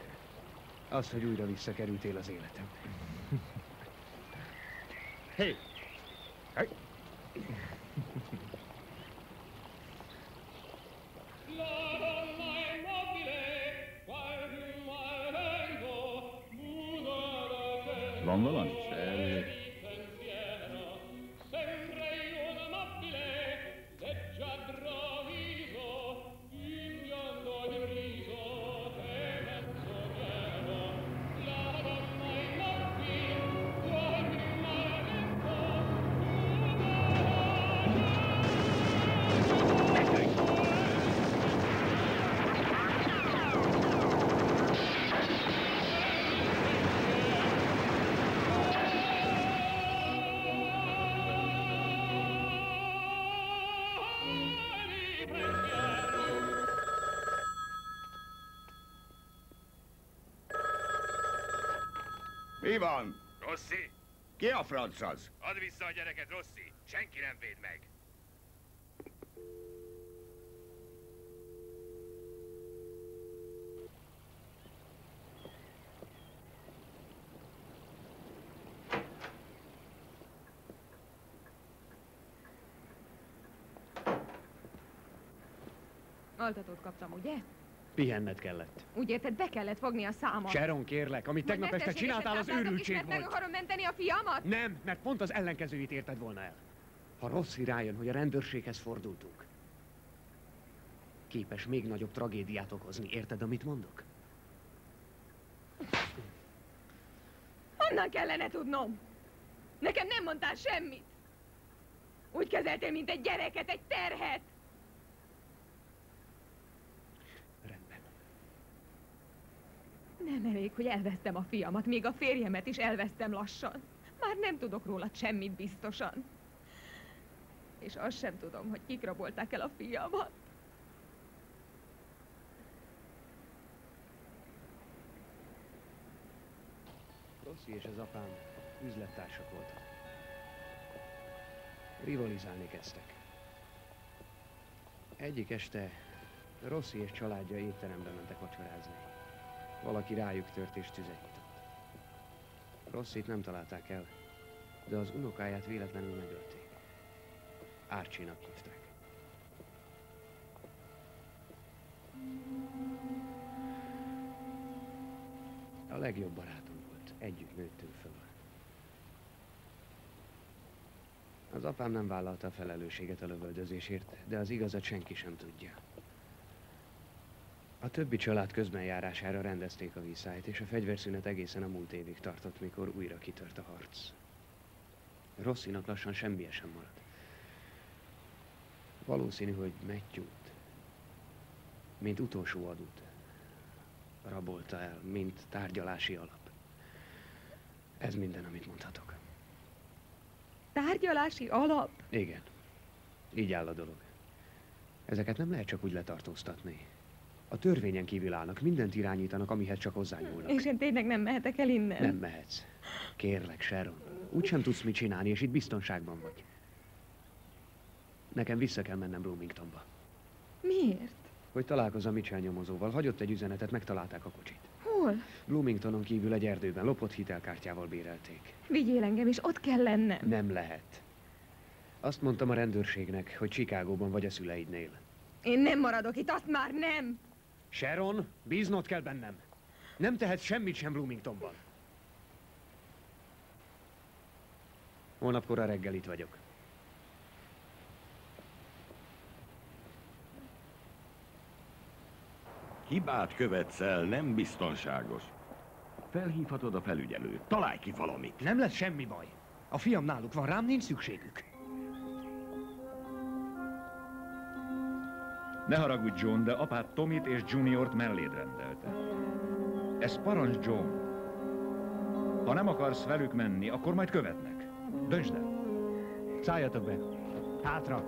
az, hogy újra visszakerültél az életem. Hé! Hey. Hey. Van valami? Mi van? Rossi, Ki a franc az? add vissza a gyereket, Rossi. Senki nem véd meg. Altatót kaptam, ugye? Pihenned kellett. Úgy érted, be kellett fogni a számot. Sharon, kérlek, amit tegnap este csináltál, az őrültség mert meg volt. akarom menteni a fiamat? Nem, mert pont az ellenkezőjét érted volna el. Ha Rossi rájön, hogy a rendőrséghez fordultunk, képes még nagyobb tragédiát okozni. Érted, amit mondok? Honnan kellene tudnom? Nekem nem mondtál semmit. Úgy kezeltél, mint egy gyereket, egy terhet. Nem elég, hogy elvesztem a fiamat, még a férjemet is elvesztem lassan. Már nem tudok róla semmit biztosan. És azt sem tudom, hogy kik rabolták el a fiamat. Rossi és az apám üzlettársak voltak. Rivalizálni kezdtek. Egyik este Rossi és családja étterembe mentek vacsorázni. Valaki rájuk tört és tüzet nyitott. Rossit nem találták el, de az unokáját véletlenül megölték. Árcsinak hívták. A legjobb barátom volt. Együtt nőttünk föl. Az apám nem vállalta a felelősséget a lövöldözésért, de az igazat senki sem tudja. A többi család közbenjárására rendezték a viszályt, és a fegyverszünet egészen a múlt évig tartott, mikor újra kitört a harc. Rosszinak lassan semmije sem maradt. Valószínű, hogy Matthew-t, mint utolsó adót, rabolta el, mint tárgyalási alap. Ez minden, amit mondhatok. Tárgyalási alap? Igen. Így áll a dolog. Ezeket nem lehet csak úgy letartóztatni. A törvényen kívül állnak, mindent irányítanak, amihez csak hozzányúlnak. És én tényleg nem mehetek el innen? Nem mehetsz. Kérlek, Sharon. Úgy sem tudsz mit csinálni, és itt biztonságban vagy. Nekem vissza kell mennem Bloomingtonba. Miért? Hogy találkozom Mitchell nyomozóval. Hagyott egy üzenetet, megtalálták a kocsit. Hol? Bloomingtonon kívül egy erdőben lopott hitelkártyával bérelték. Vigyél engem, és ott kell lennem. Nem lehet. Azt mondtam a rendőrségnek, hogy Chicagóban vagy a szüleidnél. Én nem maradok itt, azt már nem! Sharon, bíznod kell bennem. Nem tehetsz semmit sem Bloomingtonban. Holnap korra reggel itt vagyok. Hibát követsz el, nem biztonságos. Felhívhatod a felügyelőt. Találj ki valamit. Nem lesz semmi baj. A fiam náluk van, rám nincs szükségük. Ne haragudj, John, de apád Tomit és Juniort melléd rendelte. Ez parancs, John. Ha nem akarsz velük menni, akkor majd követnek. Döntsd el. Szálljatok be. Hátra.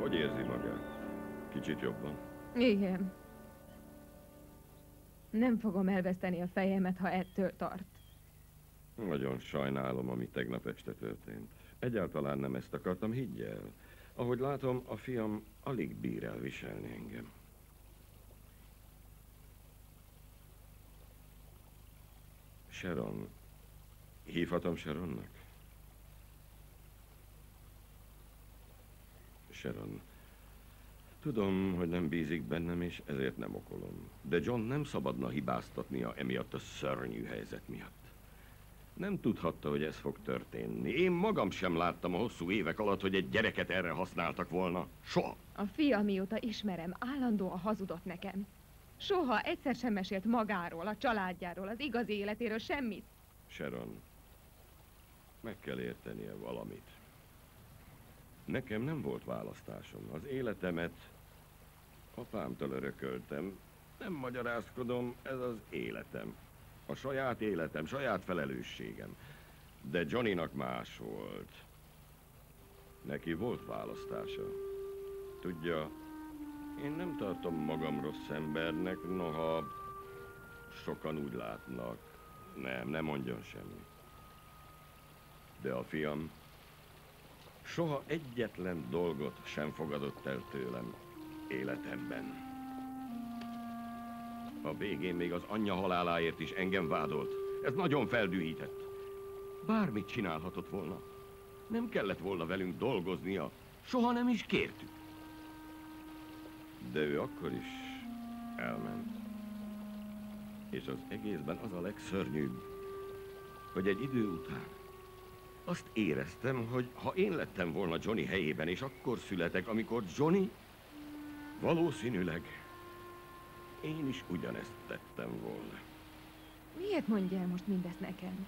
Hogy érzi magát? Kicsit jobban? Igen. Nem fogom elveszteni a fejemet, ha ettől tart. Nagyon sajnálom, ami tegnap este történt. Egyáltalán nem ezt akartam, higgy el. Ahogy látom, a fiam alig bír el viselni engem. Sharon. Hívhatom Sharonnak? Sharon. Tudom, hogy nem bízik bennem, és ezért nem okolom. De John nem szabadna hibáztatnia emiatt a szörnyű helyzet miatt. Nem tudhatta, hogy ez fog történni. Én magam sem láttam a hosszú évek alatt, hogy egy gyereket erre használtak volna. Soha. A fia, mióta ismerem, állandóan hazudott nekem. Soha egyszer sem mesélt magáról, a családjáról, az igazi életéről semmit. Sharon, meg kell értenie valamit. Nekem nem volt választásom. Az életemet apámtól örököltem. Nem magyarázkodom, ez az életem. A saját életem, saját felelősségem. De Johnnynak más volt. Neki volt választása. Tudja, én nem tartom magam rossz embernek, noha sokan úgy látnak. Nem, nem mondjon semmit. De a fiam soha egyetlen dolgot sem fogadott el tőlem életemben. A végén még az anyja haláláért is engem vádolt. Ez nagyon feldühített. Bármit csinálhatott volna. Nem kellett volna velünk dolgoznia. Soha nem is kértük. De ő akkor is elment. És az egészben az a legszörnyűbb, hogy egy idő után azt éreztem, hogy ha én lettem volna Johnny helyében, és akkor születek, amikor Johnny valószínűleg én is ugyanezt tettem volna. Miért mondja el most mindezt nekem?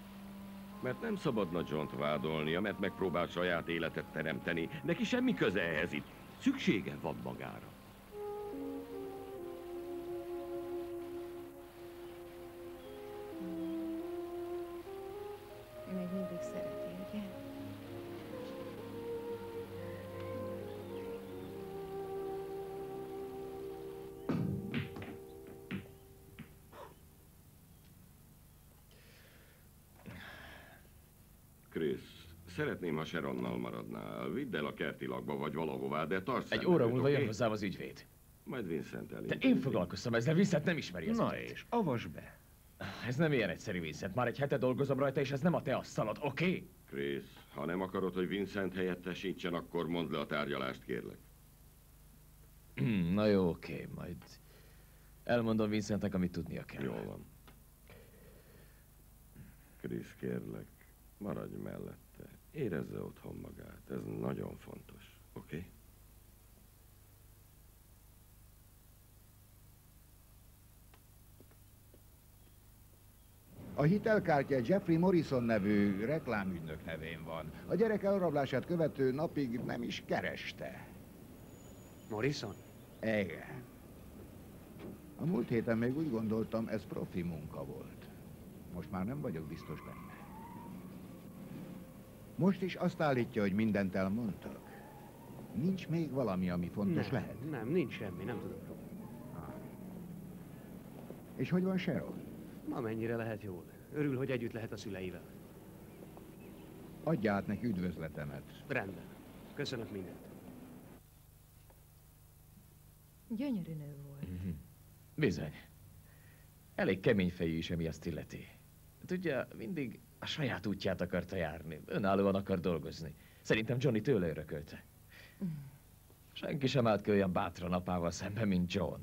Mert nem szabadna John-t vádolnia, mert megpróbál saját életet teremteni. Neki semmi köze ehhez itt. Szüksége van magára. Szeretném, ha Sharonnal maradnál. Vidd el a kerti lakba, vagy valahová, de tarts Egy óra múlva oké? jön hozzám az ügyvéd. Majd Vincent elé. De én foglalkoztam ezzel, Vincent nem ismeri ezt. Na és, avas be. Ez nem ilyen egyszerű, Vincent. Már egy hete dolgozom rajta, és ez nem a te asztalod, oké? Okay? Chris, ha nem akarod, hogy Vincent helyettesítsen, akkor mondd le a tárgyalást, kérlek. Na jó, oké, majd elmondom Vincentnek, amit tudnia kell. Jól van. Chris, kérlek, maradj mellette. Érezze otthon magát. Ez nagyon fontos. Oké? Okay? A hitelkártya Jeffrey Morrison nevű reklámügynök nevén van. A gyerek elrablását követő napig nem is kereste. Morrison? Igen. A múlt héten még úgy gondoltam, ez profi munka volt. Most már nem vagyok biztos benne. Most is azt állítja, hogy mindent elmondtak. Nincs még valami, ami fontos nem, lehet. Nem, nincs semmi, nem tudok róla. És hogy van Sharon? Amennyire lehet jól. Örül, hogy együtt lehet a szüleivel. Adja át neki üdvözletemet. Rendben. Köszönök mindent. Gyönyörű nő volt. Bizony. Elég kemény fejű is, ami azt illeti. Tudja, mindig a saját útját akarta járni. Önállóan akar dolgozni. Szerintem Johnny tőle örökölte. Senki sem állt ki olyan bátran apával szemben, mint John.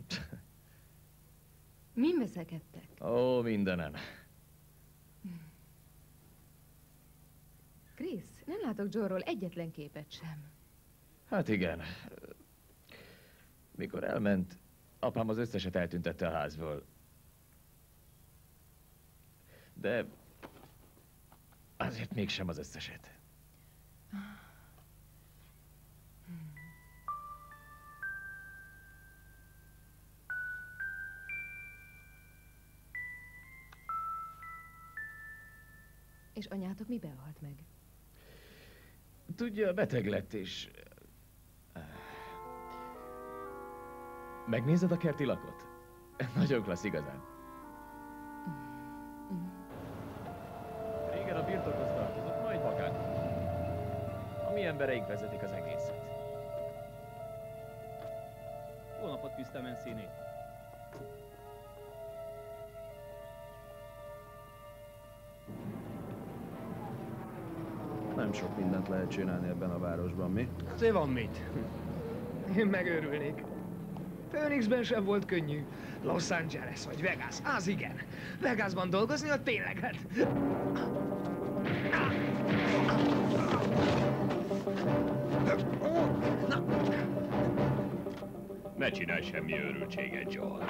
Min veszekedtek? Ó, mindenen. Krisz, nem látok Joe-ról egyetlen képet sem. Hát igen. Mikor elment, apám az összeset eltüntette a házból. De azért mégsem az összeset. És anyátok miben halt meg? Tudja, beteg lett, és... eh, Megnézed a kerti lakot? Nagyon klassz igazán. Mi embereink vezetik az egészet. Jó napot, Mr. Mancini. Nem sok mindent lehet csinálni ebben a városban, mi? Azért van mit. Én megőrülnék. Phoenixben sem volt könnyű. Los Angeles vagy Vegas, az igen. Vegasban dolgozni, a tényleg hát. Ne csinálj semmi őrültséget, John.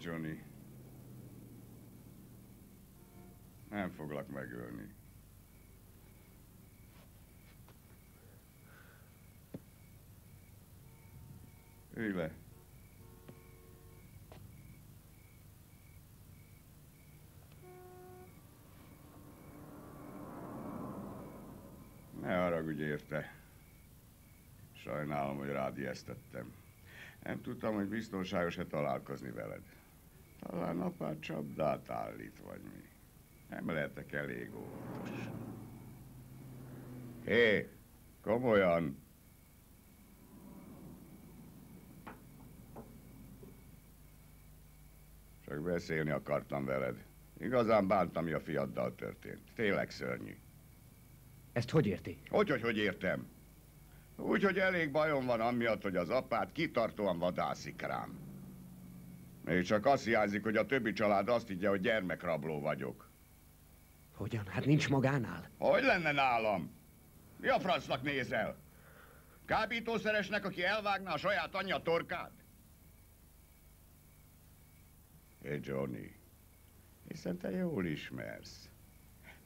Johnny. Nem foglak megölni. Ülj le. Ne haragudj érte. Sajnálom, hogy rád ijesztettem. Nem tudtam, hogy biztonságos-e találkozni veled. Talán apád csapdát állít, vagy mi. Nem lehetek elég óvatos. Hé, komolyan! Csak beszélni akartam veled. Igazán bántam, mi a fiaddal történt. Tényleg szörnyű. Ezt hogy érti? Hogy, hogy, hogy értem? Úgy, hogy elég bajom van amiatt, hogy az apád kitartóan vadászik rám. Még csak azt hiányzik, hogy a többi család azt higgye, hogy gyermekrabló vagyok. Hogyan? Hát nincs magánál. Hogy lenne nálam? Mi a francnak nézel? Kábítószeresnek, aki elvágná a saját anyja torkát? Hé, hey Johnny, hiszen te jól ismersz.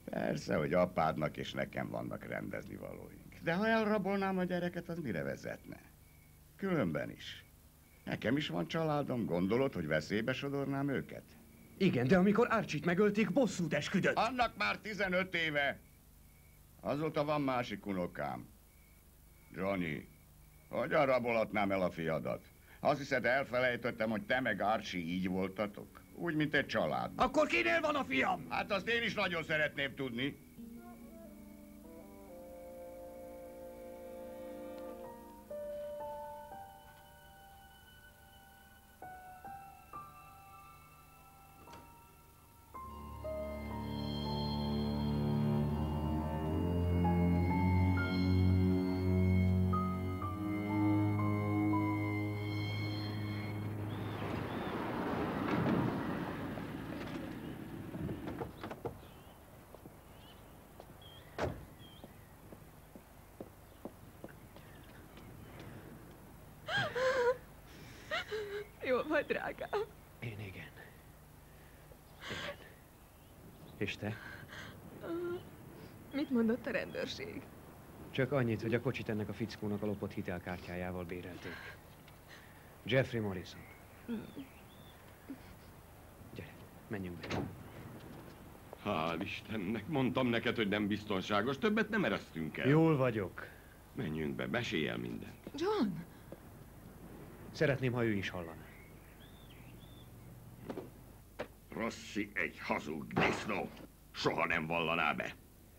Persze, hogy apádnak és nekem vannak rendezni valóink. De ha elrabolnám a gyereket, az mire vezetne? Különben is. Nekem is van családom, gondolod, hogy veszélybe sodornám őket? Igen, de amikor Archit megölték, bosszút esküdött. Annak már 15 éve. Azóta van másik unokám. Johnny, hogyan rabolhatnám el a fiadat? Azt hiszed, elfelejtettem, hogy te meg Archie így voltatok? Úgy, mint egy család. Akkor kinél van a fiam? Hát azt én is nagyon szeretném tudni. Vagy, drágám? Én igen. Igen. És te? Mit mondott a rendőrség? Csak annyit, hogy a kocsit ennek a fickónak a lopott hitelkártyájával bérelték. Jeffrey Morrison. Gyere, menjünk be. Hál' Istennek, mondtam neked, hogy nem biztonságos, többet nem eresztünk el. Jól vagyok. Menjünk be, mesélj el mindent. John! Szeretném, ha ő is hallaná. Rossi egy hazug disznó. Soha nem vallaná be.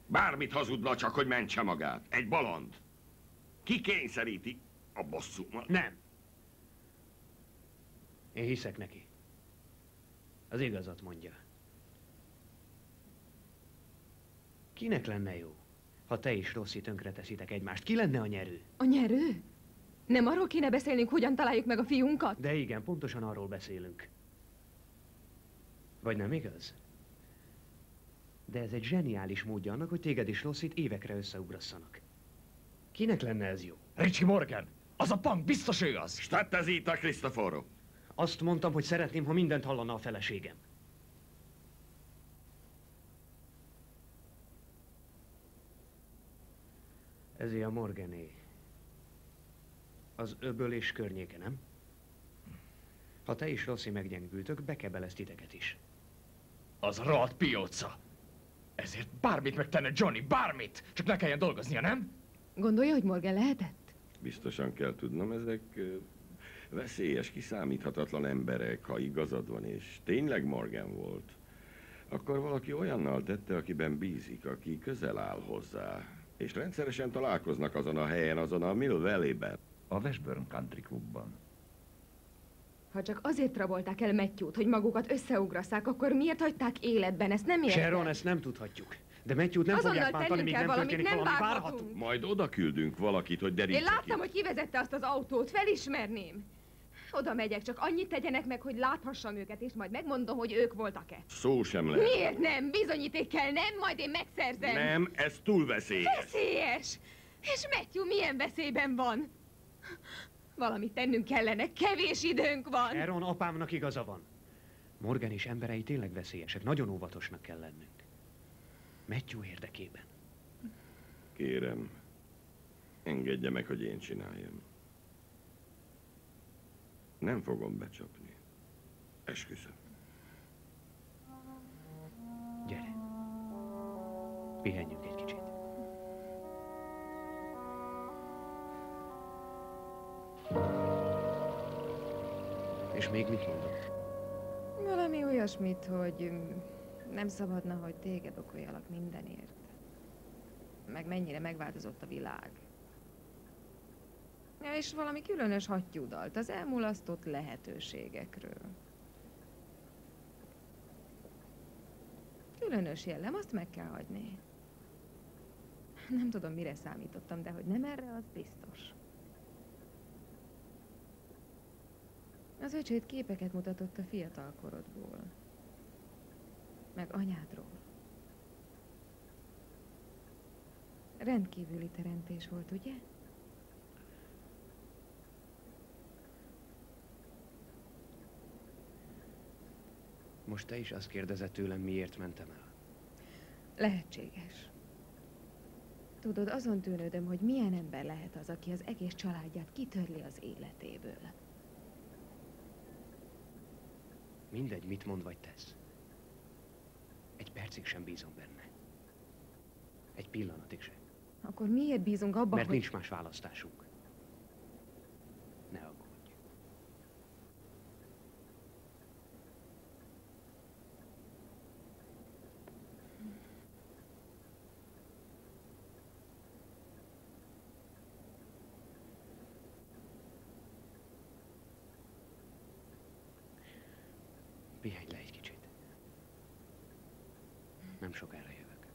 Bármit hazudna, csak hogy mentse magát. Egy baland. Ki kényszeríti a bosszúmat? Nem. Én hiszek neki. Az igazat mondja. Kinek lenne jó, ha te és Rossi tönkre teszitek egymást? Ki lenne a nyerő? A nyerő? Nem arról kéne beszélnünk, hogyan találjuk meg a fiunkat? De igen, pontosan arról beszélünk. Vagy nem igaz? De ez egy zseniális módja annak, hogy téged és Lossit évekre összeugrasszanak. Kinek lenne ez jó? Richie Morgan! Az a punk, biztos ő az! Stattezita, Cristoforo! Azt mondtam, hogy szeretném, ha mindent hallana a feleségem. Ezé a Morgané. Az öbölés környéke, nem? Ha te is Rossi meggyengültök, bekebelez titeket is. Az rohadt pióca! Ezért bármit megtenne Johnny, bármit! Csak ne kelljen dolgoznia, nem? Gondolja, hogy Morgan lehetett? Biztosan kell tudnom, ezek veszélyes, kiszámíthatatlan emberek, ha igazad van, és tényleg Morgan volt. Akkor valaki olyannal tette, akiben bízik, aki közel áll hozzá, és rendszeresen találkoznak azon a helyen, azon a Mill Valley-ben. A Westburn Country Clubban. Ha csak azért rabolták el Matthew-t, hogy magukat összeugrasszák, akkor miért hagyták életben? Ezt nem értem. Sharon, ezt nem tudhatjuk. De Matthew-t nem Azonnal fogják bántani, míg nem valamit, történik nem valami várhatunk. Majd oda küldünk valakit, hogy derítse Én láttam, hogy kivezette azt az autót, felismerném. Oda megyek, csak annyit tegyenek meg, hogy láthassam őket, és majd megmondom, hogy ők voltak-e. Szó sem lehet. Miért nem? Bizonyíték kell, nem? Majd én megszerzem. Nem, ez túl veszélyes. Veszélyes! És Matthew milyen veszélyben van? Valamit tennünk kellene, kevés időnk van. Sharon, apámnak igaza van. Morgan és emberei tényleg veszélyesek, nagyon óvatosnak kell lennünk. Matthew érdekében. Kérem, engedje meg, hogy én csináljam. Nem fogom becsapni. Esküszöm. Gyere. Pihenjünk egy És még mit mondok? Valami olyasmit, hogy nem szabadna, hogy téged okoljalak mindenért. Meg mennyire megváltozott a világ. Ja, és valami különös hattyúdalt az elmulasztott lehetőségekről. Különös jellem, azt meg kell hagyni. Nem tudom, mire számítottam, de hogy nem erre, az biztos. Az öcsét képeket mutatott a fiatal korodból. Meg anyádról. Rendkívüli teremtés volt, ugye? Most te is azt kérdezed tőlem, miért mentem el. Lehetséges. Tudod, azon tűnődöm, hogy milyen ember lehet az, aki az egész családját kitörli az életéből. Mindegy, mit mond vagy tesz. Egy percig sem bízom benne. Egy pillanatig sem. Akkor miért bízunk abban, Mert hogy... nincs más választásunk. Ne aggódj. Pihenj le egy kicsit. Nem sokára jövök.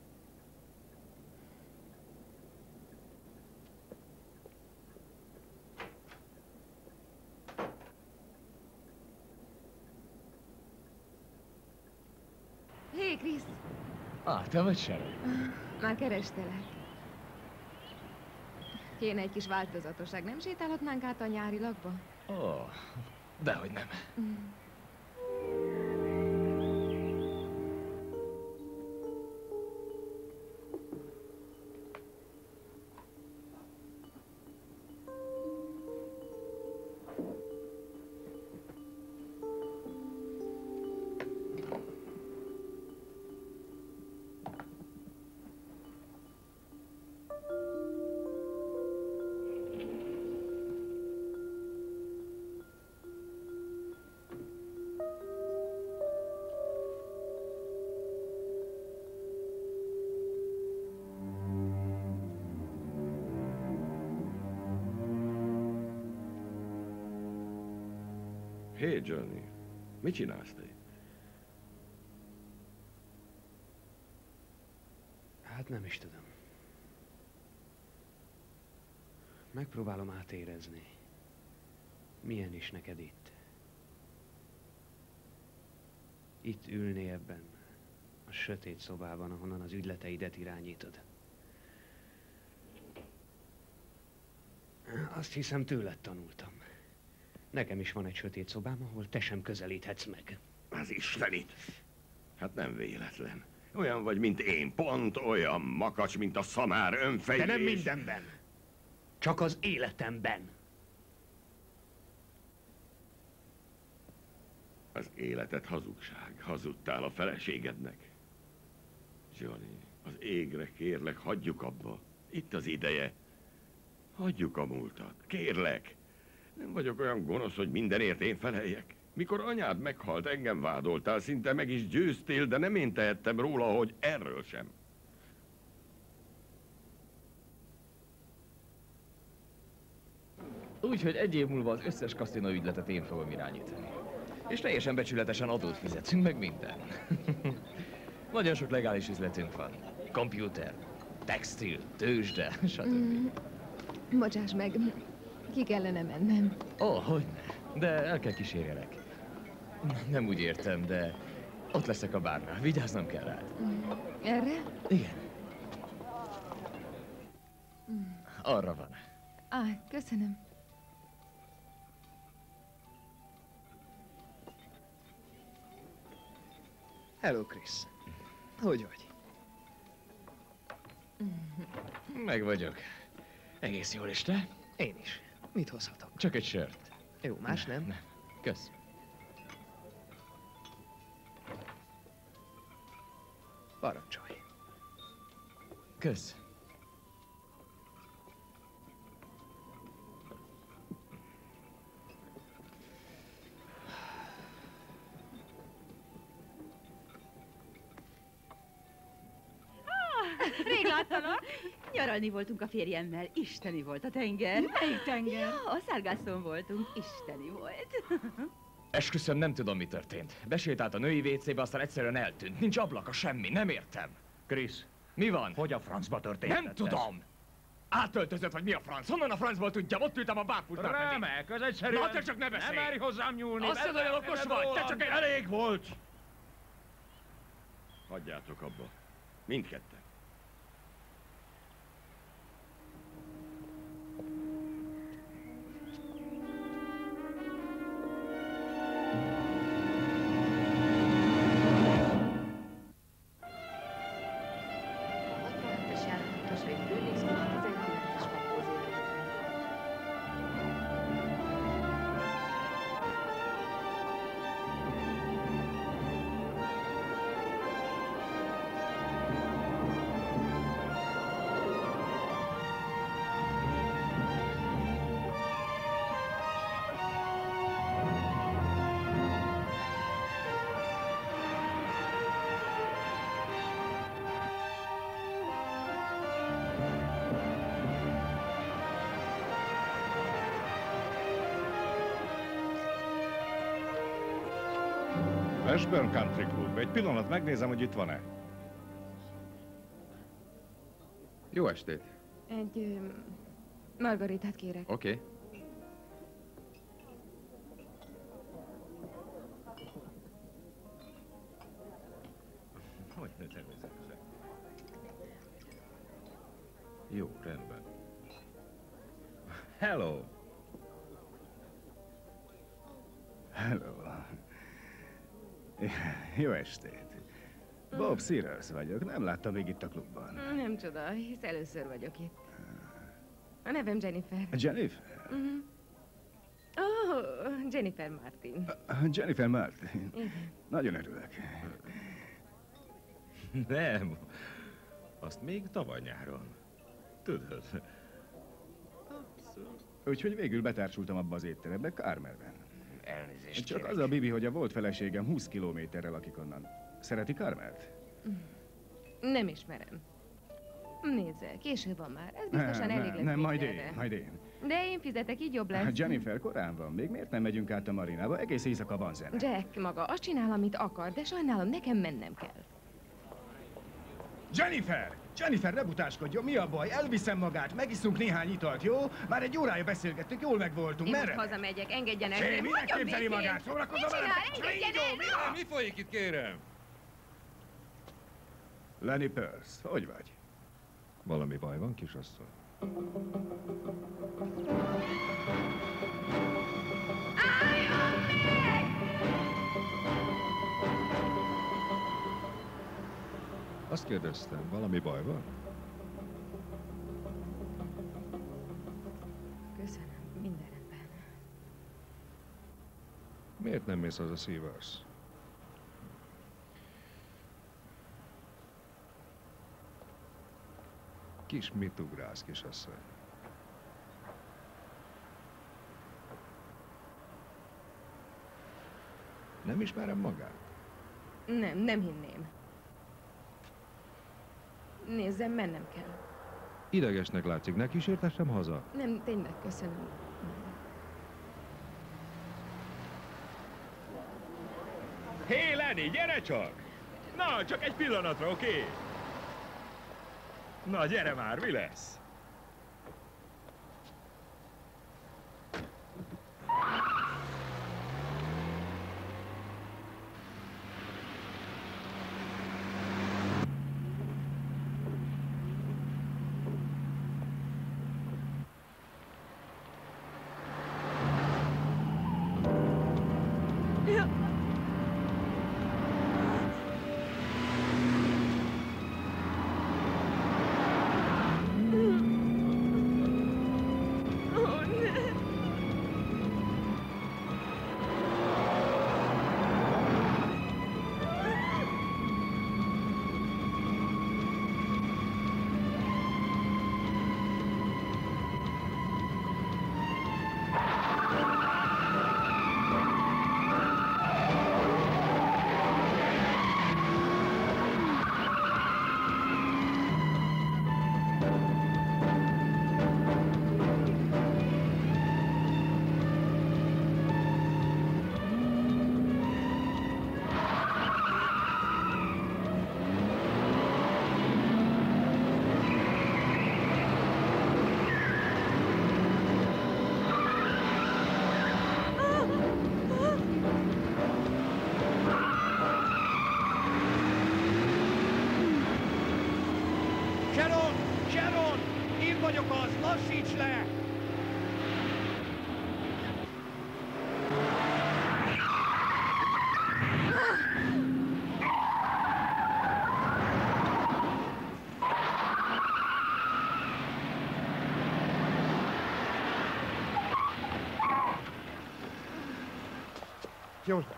Hé, Krisz! Á, te vagy Sharon. Már kerestelek. Kéne egy kis változatosság. Nem sétálhatnánk át a nyári lakba? Ó, oh, dehogy nem. Johnny, mit csinálsz te itt? Hát nem is tudom. Megpróbálom átérezni. Milyen is neked itt? Itt ülni ebben A sötét szobában, ahonnan az ügyleteidet irányítod. Azt hiszem tőled tanultam. Nekem is van egy sötét szobám, ahol te sem közelíthetsz meg. Az Istenit! Hát nem véletlen. Olyan vagy, mint én. Pont olyan makacs, mint a szamár önfejés. De nem mindenben. Csak az életemben. Az életed hazugság. Hazudtál a feleségednek. Johnny, az égre kérlek, hagyjuk abba. Itt az ideje. Hagyjuk a múltat. Kérlek. Nem vagyok olyan gonosz, hogy mindenért én feleljek. Mikor anyád meghalt, engem vádoltál, szinte meg is győztél, de nem én tehettem róla, hogy erről sem. Úgyhogy egy év múlva az összes kaszinó ügyletet én fogom irányítani. És teljesen becsületesen adót fizetünk, meg minden. Nagyon sok legális üzletünk van. Computer, textil, tőzsde, stb. Mm. Bocsáss meg, ki kellene mennem. Ó, oh, hogyne. De el kell kísérjelek. Nem úgy értem, de ott leszek a bárnál. Vigyáznom kell rád. Erre? Igen. Arra van. Á, köszönöm. Hello, Chris. Hogy vagy? Meg vagyok. Egész jól, és te? Én is. Mit hozhatok? Csak egy sört. Jó, más nem? Nem. Kösz. Parancsolj. Kösz. Rég láttalak. Nyaralni voltunk a férjemmel. Isteni volt a tenger. Melyik tenger? Ja, a szárgászon voltunk. Isteni volt. Esküszöm, nem tudom, mi történt. Besétált a női WC-be, aztán egyszerűen eltűnt. Nincs ablaka, semmi, nem értem. Krisz, Mi van? hogy a francba történt? Nem tudom! Átöltözött, vagy mi a franc? Honnan a francból tudjam? Ott ültem a bárpultnál pedig. Remek, az egyszerűen... Na, te csak ne beszélj! Nem merj hozzám nyúlni! Azt mondod, hogy okos vagy, te csak egy... Elég volt! Hagyjátok abba. Mindketten. Ashburn Country Club. Egy pillanat, megnézem, hogy itt van-e. Jó estét. Egy ö, margaritát kérek. Oké. Okay. Estét. Bob Sears vagyok, nem láttam még itt a klubban. Nem csoda, hisz először vagyok itt. A nevem Jennifer. Jennifer? Mhm. Oh, Jennifer Martin. Jennifer Martin. Igen. Nagyon örülök. Nem. Azt még tavaly nyáron. Tudod. Úgyhogy végül betársultam abba az étterembe, Carmelben. Elnézést Csak kérek. az a Bibi, hogy a volt feleségem 20 kilométerrel lakik onnan. Szereti Carmelt? Nem ismerem. Nézze, késő van már. Ez biztosan nem, elég lesz nem, majd én, majd én. De én fizetek, így jobb lesz. Hát Jennifer korán van, még miért nem megyünk át a marinába? Egész éjszaka van zene. Jack maga azt csinál, amit akar, de sajnálom, nekem mennem kell. Jennifer! Jennifer, ne butáskodjon, mi a baj? Elviszem magát, megiszunk néhány italt, jó? Már egy órája beszélgettünk, jól megvoltunk, Én merre? hazamegyek, engedjen el. Nekem, minek képzeli magát? Szórakozza Mit velem? csinál? Engedjen el! Mi folyik itt, kérem? Lenny Pearce, hogy vagy? Valami baj van, kisasszony? Azt kérdeztem, valami baj van? Köszönöm, minden rendben. Miért nem mész haza, Szívasz? Kis mit ugrálsz, kisasszony? Nem ismerem magát? Nem, nem hinném. Nézzem, mennem kell. Idegesnek látszik, ne kísértessem haza? Nem, tényleg köszönöm. Hé, Lenny, gyere csak! Na, csak egy pillanatra, oké? Okay? Na, gyere már, mi lesz? Sharon! Jól van.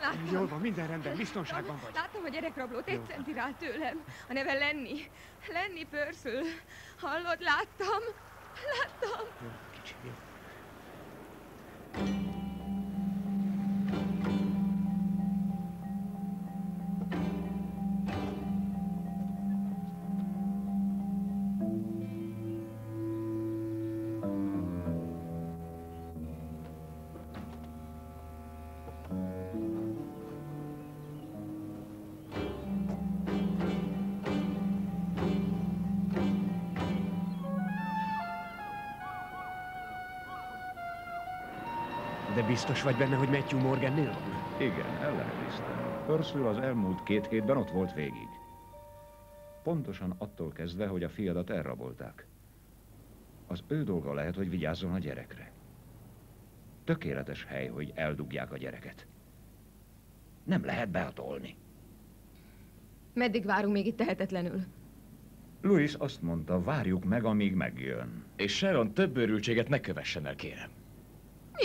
Láttam. Jól van, minden rendben, biztonságban vagy. Láttam a gyerekrablót, egy centi rá tőlem. A neve Lenny. Lenny Pörszül. Hallod, láttam. Láttam. Jó, kicsi, jó. Biztos vagy benne, hogy Matthew Morgannél van? Igen, ellenőriztem. Pörszül az elmúlt két hétben ott volt végig. Pontosan attól kezdve, hogy a fiadat elrabolták. Az ő dolga lehet, hogy vigyázzon a gyerekre. Tökéletes hely, hogy eldugják a gyereket. Nem lehet behatolni. Meddig várunk még itt tehetetlenül? Louis azt mondta, várjuk meg, amíg megjön. És Sharon több őrültséget ne kövessen el, kérem.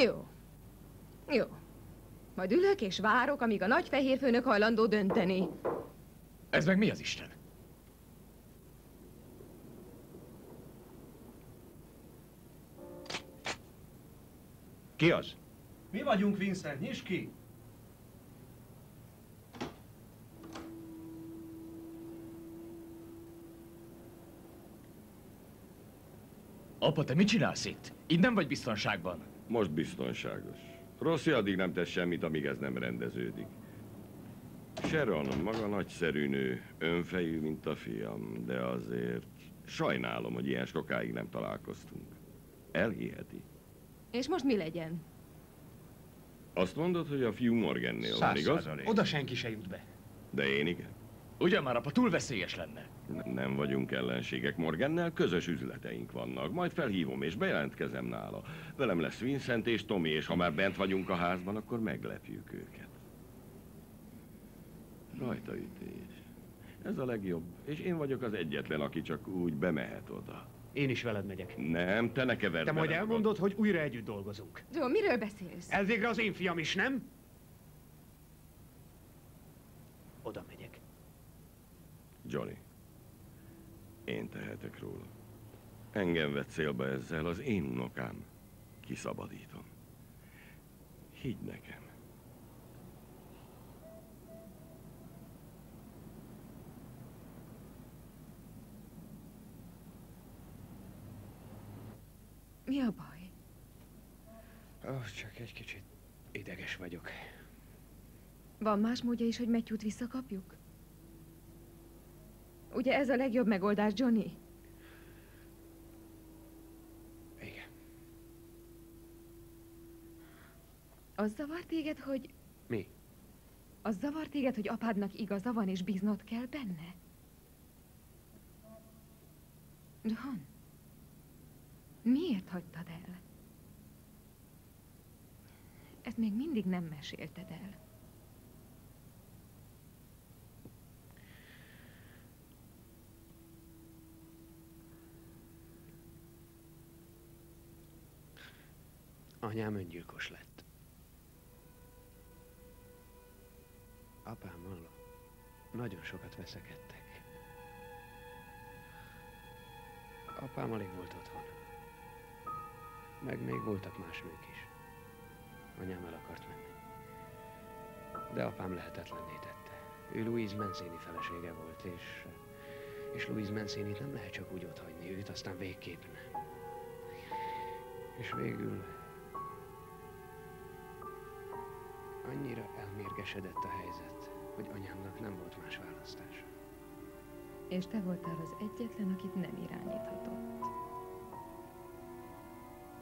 Jó. Jó. Majd ülök és várok, amíg a nagy fehér főnök hajlandó dönteni. Ez meg mi az Isten? Ki az? Mi vagyunk, Vincent, nyisd ki! Apa, te mit csinálsz itt? Itt nem vagy biztonságban. Most biztonságos. Rossi addig nem tesz semmit, amíg ez nem rendeződik. Sharon maga nagyszerű nő, önfejű, mint a fiam, de azért sajnálom, hogy ilyen sokáig nem találkoztunk. Elhiheti. És most mi legyen? Azt mondod, hogy a fiú Morgannél van, igaz? Oda senki se jut be. De én igen. Ugyan már, apa, túl veszélyes lenne. Nem vagyunk ellenségek Morgannel, közös üzleteink vannak. Majd felhívom és bejelentkezem nála. Velem lesz Vincent és Tommy, és ha már bent vagyunk a házban, akkor meglepjük őket. Rajtaütés. Ez a legjobb. És én vagyok az egyetlen, aki csak úgy bemehet oda. Én is veled megyek. Nem, te ne keverd Te majd elmondod, hogy újra együtt dolgozunk. Joe, miről beszélsz? Elvégre az én fiam is, nem? Oda megyek. Johnny, én tehetek róla. Engem vett célba ezzel, az én unokám. Kiszabadítom. Higgy nekem. Mi a baj? Oh, csak egy kicsit ideges vagyok. Van más módja is, hogy Matthew-t visszakapjuk? Ugye ez a legjobb megoldás, Johnny? Igen. Az zavar téged, hogy... Mi? Az zavar téged, hogy apádnak igaza van, és bíznod kell benne? John, miért hagytad el? Ezt még mindig nem mesélted el. Anyám öngyilkos lett. Apámmal nagyon sokat veszekedtek. Apám alig volt otthon. Meg még voltak más nők is. Anyám el akart menni. De apám lehetetlenné tette. Ő Louise Mancini felesége volt, és, és Louise mancini nem lehet csak úgy otthagyni, őt aztán végképp nem. És végül annyira elmérgesedett a helyzet, hogy anyámnak nem volt más választása. És te voltál az egyetlen, akit nem irányíthatott.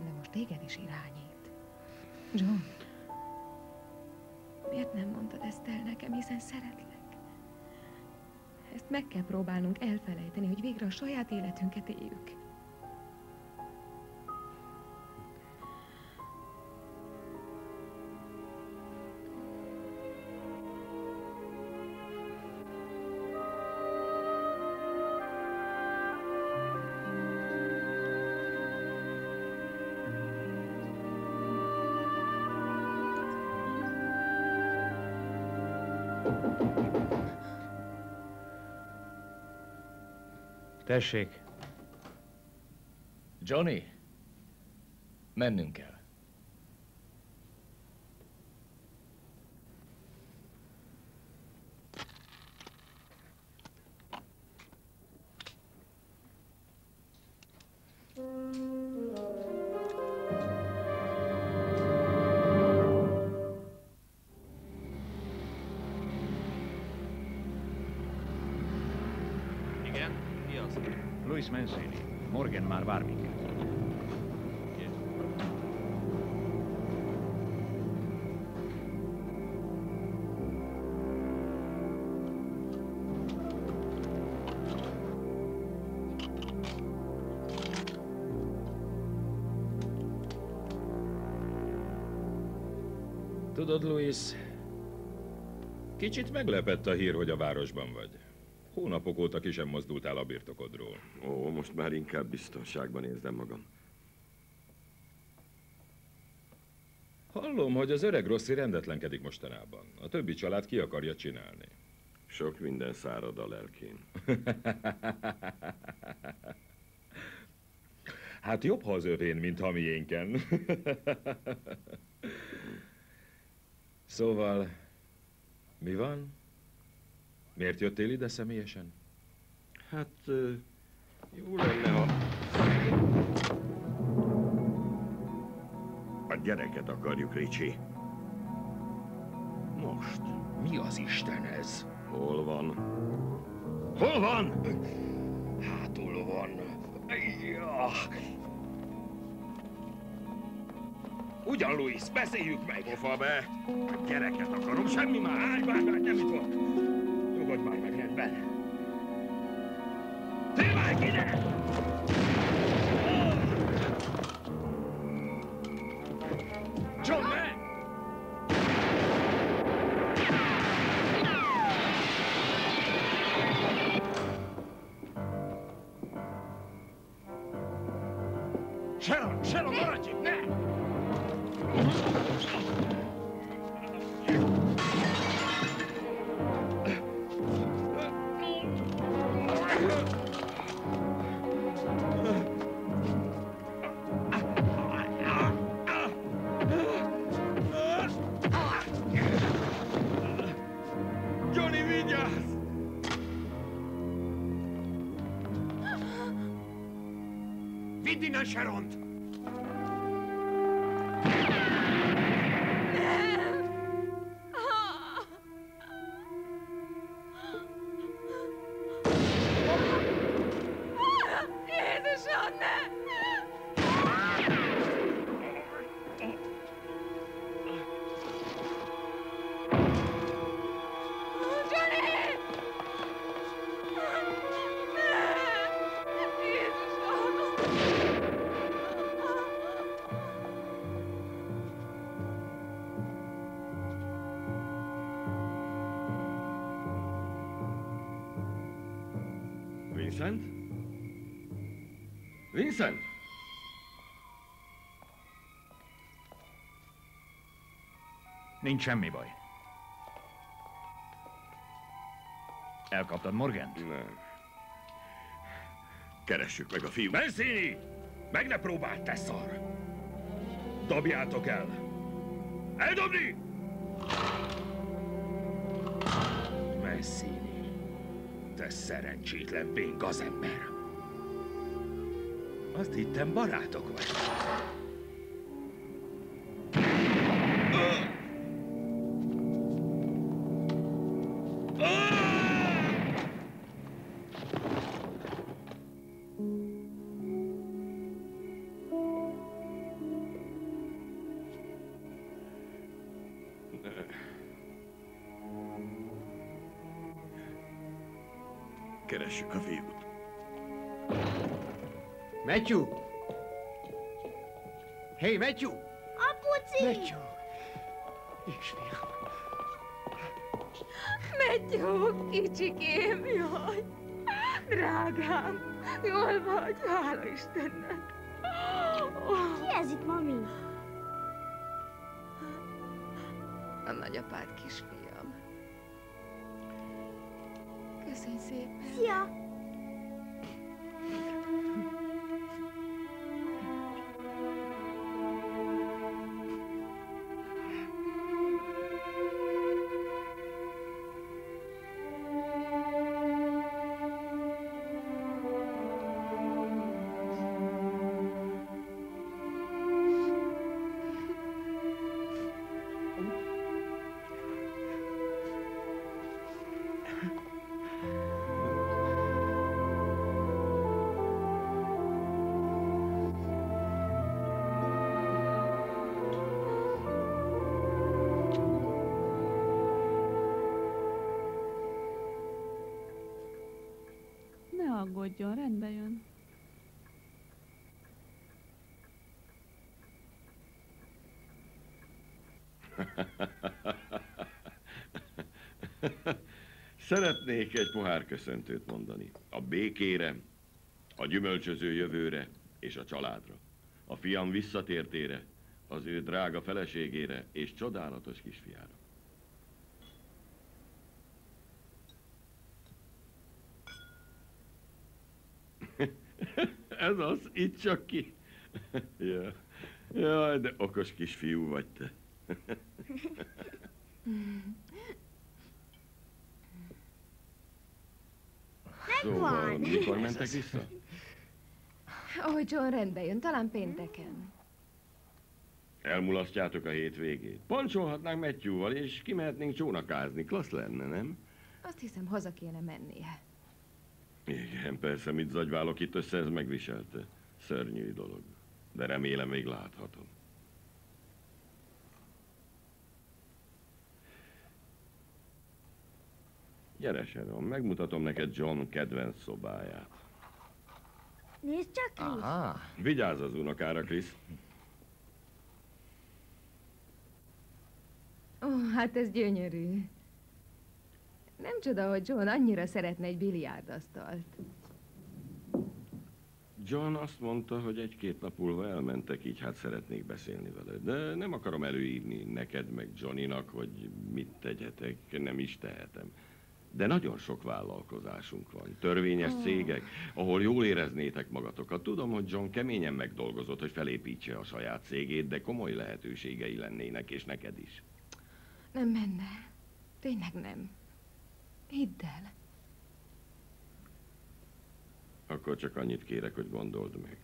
De most téged is irányít. John, miért nem mondtad ezt el nekem, hiszen szeretlek? Ezt meg kell próbálnunk elfelejteni, hogy végre a saját életünket éljük. Tessék. Johnny, mennünk kell. Tudod, Louis, kicsit meglepett a hír, hogy a városban vagy. Hónapok óta ki sem mozdultál a birtokodról. Ó, most már inkább biztonságban érzem magam. Hallom, hogy az öreg Rossi rendetlenkedik mostanában. A többi család ki akarja csinálni. Sok minden szárad a lelkén. hát jobb, ha az övén, mint a miénken. szóval, mi van? Miért jöttél ide személyesen? Hát, jó lenne, ha... A gyereket akarjuk, Ricsi. Most. Mi az Isten ez? Hol van? Hol van? Hátul van. Ja. Ugyan, Louis, beszéljük meg! Pofa be! A gyereket akarom, semmi más! Állj, várj, várj, nem itt van! Nyugodj már meg rendben! Témálj ide! Nincs semmi baj. Elkaptad Morgant? Nem. Keressük meg a fiút. Mancini! Meg ne próbáld, te szar! Dobjátok el! Eldobni! Mancini, te szerencsétlen bénk gazember! Azt hittem barátok vagy. Keressük a fiút. Matthew! Hey, Matthew! Apuci! Matthew! Kisfiam! Matthew, kicsikém, jaj! Drágám, jól vagy, hála Istennek! Ki ez itt, mami? A nagyapád kisfiam. 先生。是啊。Aggódjon, rendbe jön. Szeretnék egy pohár köszöntőt mondani. A békére, a gyümölcsöző jövőre és a családra. A fiam visszatértére, az ő drága feleségére és csodálatos kisfiára. Ez az, itt csak ki. ja. Jaj, de okos kisfiú vagy te. Szóval, mikor mentek vissza? Ó, John rendbe jön, talán pénteken. Elmulasztjátok a hétvégét. Pancsolhatnánk Matthewval, és kimehetnénk csónakázni. Klassz lenne, nem? Azt hiszem, haza kéne mennie. Igen, persze, mit zagyválok itt össze, ez megviselte. Szörnyű dolog. De remélem még láthatom. Gyere, Sharon, megmutatom neked John kedvenc szobáját. Nézd csak, Chris. Vigyázz az unokára, Chris. Ó, hát ez gyönyörű. Nem csoda, hogy John annyira szeretne egy biliárdasztalt. John azt mondta, hogy egy-két nap múlva elmentek, így hát szeretnék beszélni veled. De nem akarom előírni neked meg Johnnynak, hogy mit tegyetek, nem is tehetem. De nagyon sok vállalkozásunk van, törvényes Ó. cégek, ahol jól éreznétek magatokat. Tudom, hogy John keményen megdolgozott, hogy felépítse a saját cégét, de komoly lehetőségei lennének, és neked is. Nem menne. Tényleg nem. Hidd el. Akkor csak annyit kérek, hogy gondold meg.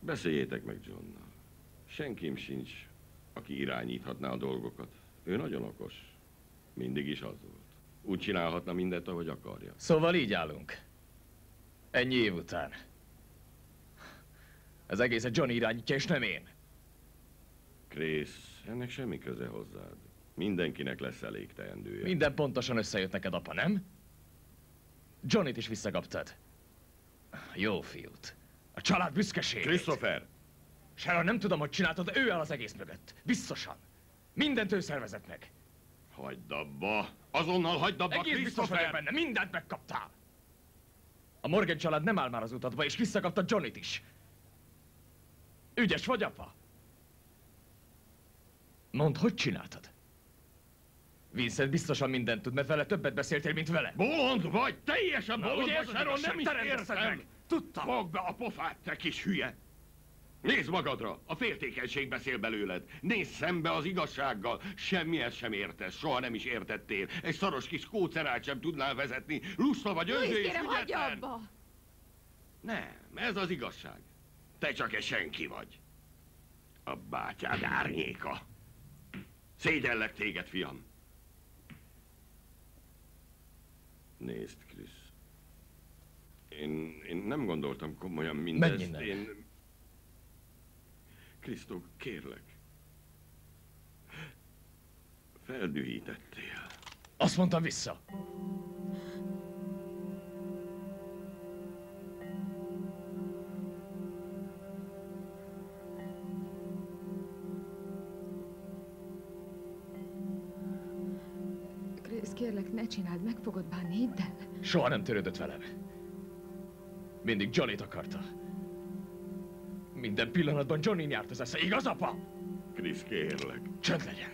Beszéljétek meg Johnnal. Senkim sincs, aki irányíthatná a dolgokat. Ő nagyon okos. Mindig is az volt. Úgy csinálhatna mindent, ahogy akarja. Szóval így állunk. Ennyi év után. Az egészet Johnny irányítja, és nem én. Krész, ennek semmi köze hozzád. Mindenkinek lesz elég teendője. Minden pontosan összejött neked, apa, nem? Johnnyt is visszakaptad. Jó fiút. A család büszkeségét. Christopher! Sharon, nem tudom, hogy csináltad, ő áll az egész mögött. Biztosan. Mindent ő szervezett meg. Hagyd abba! Azonnal hagyd abba, Egész biztos vagyok benne, mindent megkaptál. A Morgan család nem áll már az utatba, és visszakapta Johnnyt is. Ügyes vagy, apa? Mondd, hogy csináltad? Vincent biztosan mindent tud, mert vele többet beszéltél, mint vele. Bolond vagy! Teljesen Na, bolond vagy, Sharon, nem is értem! meg. Tudtam. Fogd be a pofát, te kis hülye! Nézd magadra, a féltékenység beszél belőled. Nézd szembe az igazsággal. Semmihez sem értesz, soha nem is értettél. Egy szaros kis kócerát sem tudnál vezetni. Lusta vagy önző és kérem, hagyja ügyetlen. abba! Nem, ez az igazság. Te csak egy senki vagy. A bátyád árnyéka. Szégyellek téged, fiam. Nézd, Krisz. Én, én nem gondoltam komolyan mindezt. Menj innen. Én... Krisztó, kérlek. Feldühítettél. Azt mondtam vissza. Chris, kérlek, ne csináld, meg fogod bánni, hidd el. Soha nem törődött velem. Mindig Johnnyt akarta. Minden pillanatban Johnny járt az esze, igaz, apa? Krisz, kérlek. Csönd legyen.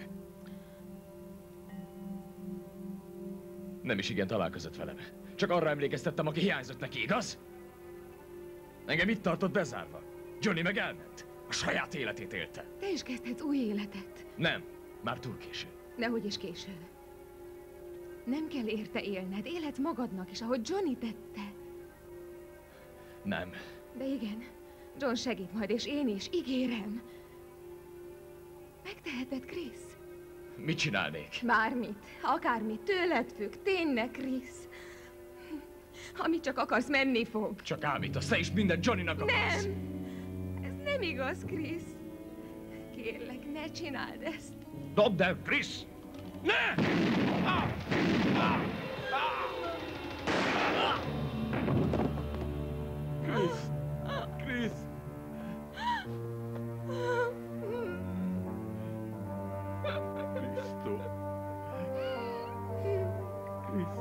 Nem is igen találkozott velem. Csak arra emlékeztettem, aki hiányzott neki, igaz? Engem itt tartott bezárva. Johnny meg elment. A saját életét élte. Te is kezdhetsz új életet. Nem, már túl késő. Nehogy is késő. Nem kell érte élned, éled magadnak is, ahogy Johnny tette. Nem. De igen, John segít majd, és én is, ígérem. Megteheted, Chris? Mit csinálnék? Bármit, akármit, tőled függ, tényleg, Chris. Amit csak akarsz, menni fog. Csak ámítasz, te is minden Johnnynak akarsz. Nem! Ez nem igaz, Chris. Kérlek, ne csináld ezt. Dobd el, Chris! Ne! Ah! Ah! Krisz! Krisz! Krisztó! Krisz!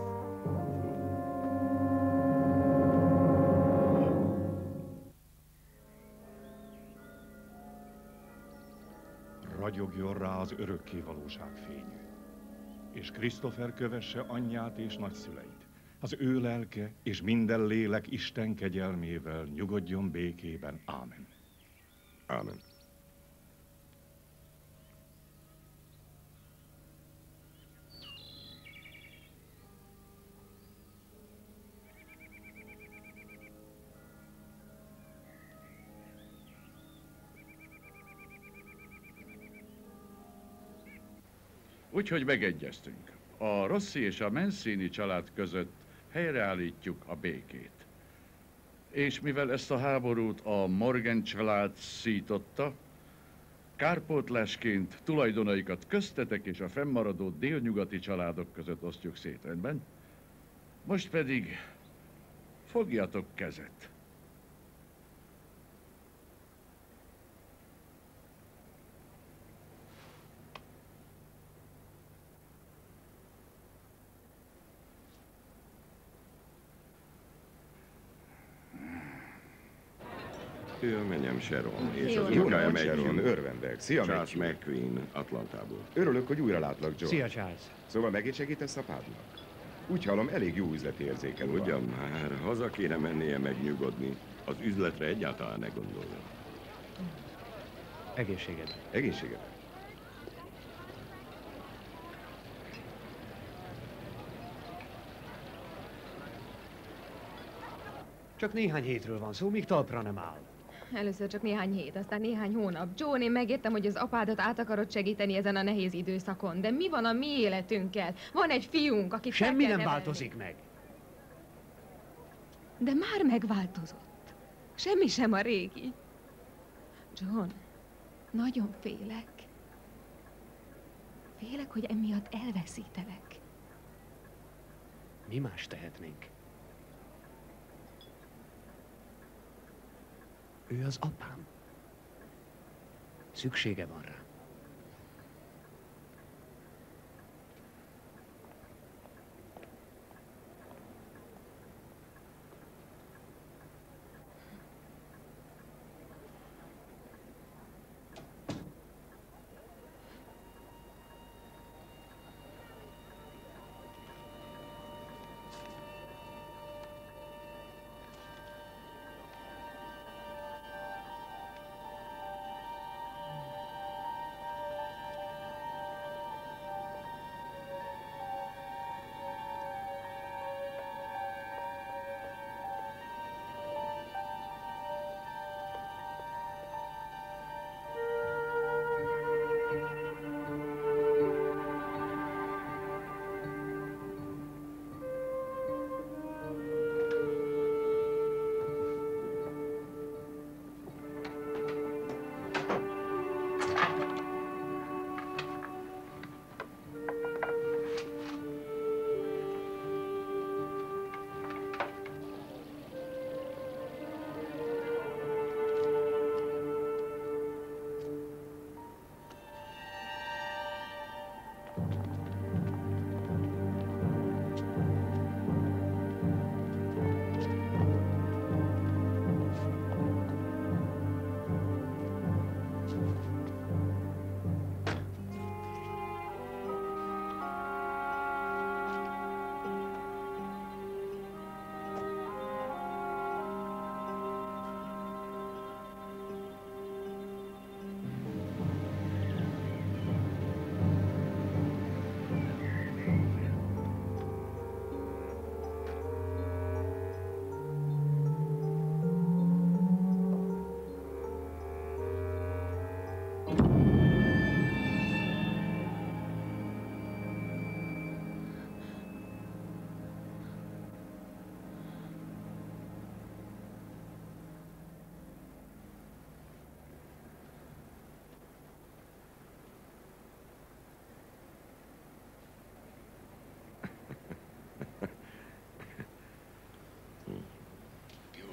Ragyogjon rá az örökké valóság fénye. És Christopher kövesse anyját és nagyszüleit. Az ő lelke és minden lélek Isten kegyelmével nyugodjon békében. Ámen. Ámen. Úgyhogy megegyeztünk. A Rossi és a Mancini család között helyreállítjuk a békét. És mivel ezt a háborút a Morgan család szította, kárpótlásként tulajdonaikat köztetek és a fennmaradó délnyugati családok között osztjuk szét, rendben? Most pedig fogjatok kezet. Ő a menyem Sharon, és az napot, unokája meg Sharon, örvendek. Szia, Charles Matthew. McQueen, Atlantából. Örülök, hogy újra látlak, John. Szia, Charles. Szóval megint segítesz apádnak? Úgy hallom, elég jó üzleti érzéken van. Ugyan már, haza kéne mennie megnyugodni. Az üzletre egyáltalán ne gondolja. Egészséged. Egészséged. Csak néhány hétről van szó, míg talpra nem áll. Először csak néhány hét, aztán néhány hónap. John, én megértem, hogy az apádat át akarod segíteni ezen a nehéz időszakon, de mi van a mi életünkkel? Van egy fiunk, aki Semmi nem változik meg. De már megváltozott. Semmi sem a régi. John, nagyon félek. Félek, hogy emiatt elveszítelek. Mi más tehetnénk? Ő az apám. Szüksége van rá.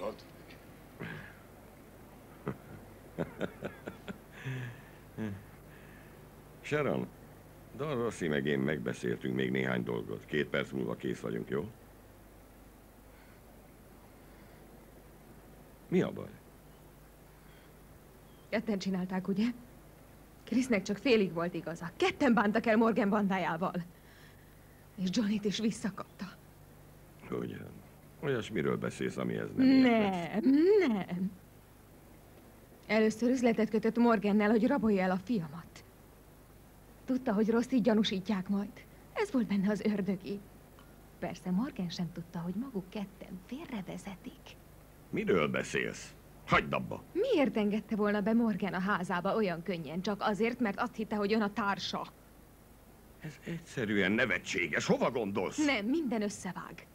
Volt? Sharon, Don Rossi meg én megbeszéltünk még néhány dolgot. Két perc múlva kész vagyunk, jó? Mi a baj? Ketten csinálták, ugye? Krisznek csak félig volt igaza. Ketten bántak el Morgan bandájával. És Johnnyt is visszakapta. Olyasmiről beszélsz, amihez nem értesz. Nem, nem. Először üzletet kötött Morgannel, hogy rabolja el a fiamat. Tudta, hogy rossz így gyanúsítják majd. Ez volt benne az ördögi. Persze Morgan sem tudta, hogy maguk ketten félrevezetik. Miről beszélsz? Hagyd abba! Miért engedte volna be Morgan a házába olyan könnyen? Csak azért, mert azt hitte, hogy ön a társa. Ez egyszerűen nevetséges. Hova gondolsz? Nem, minden összevág.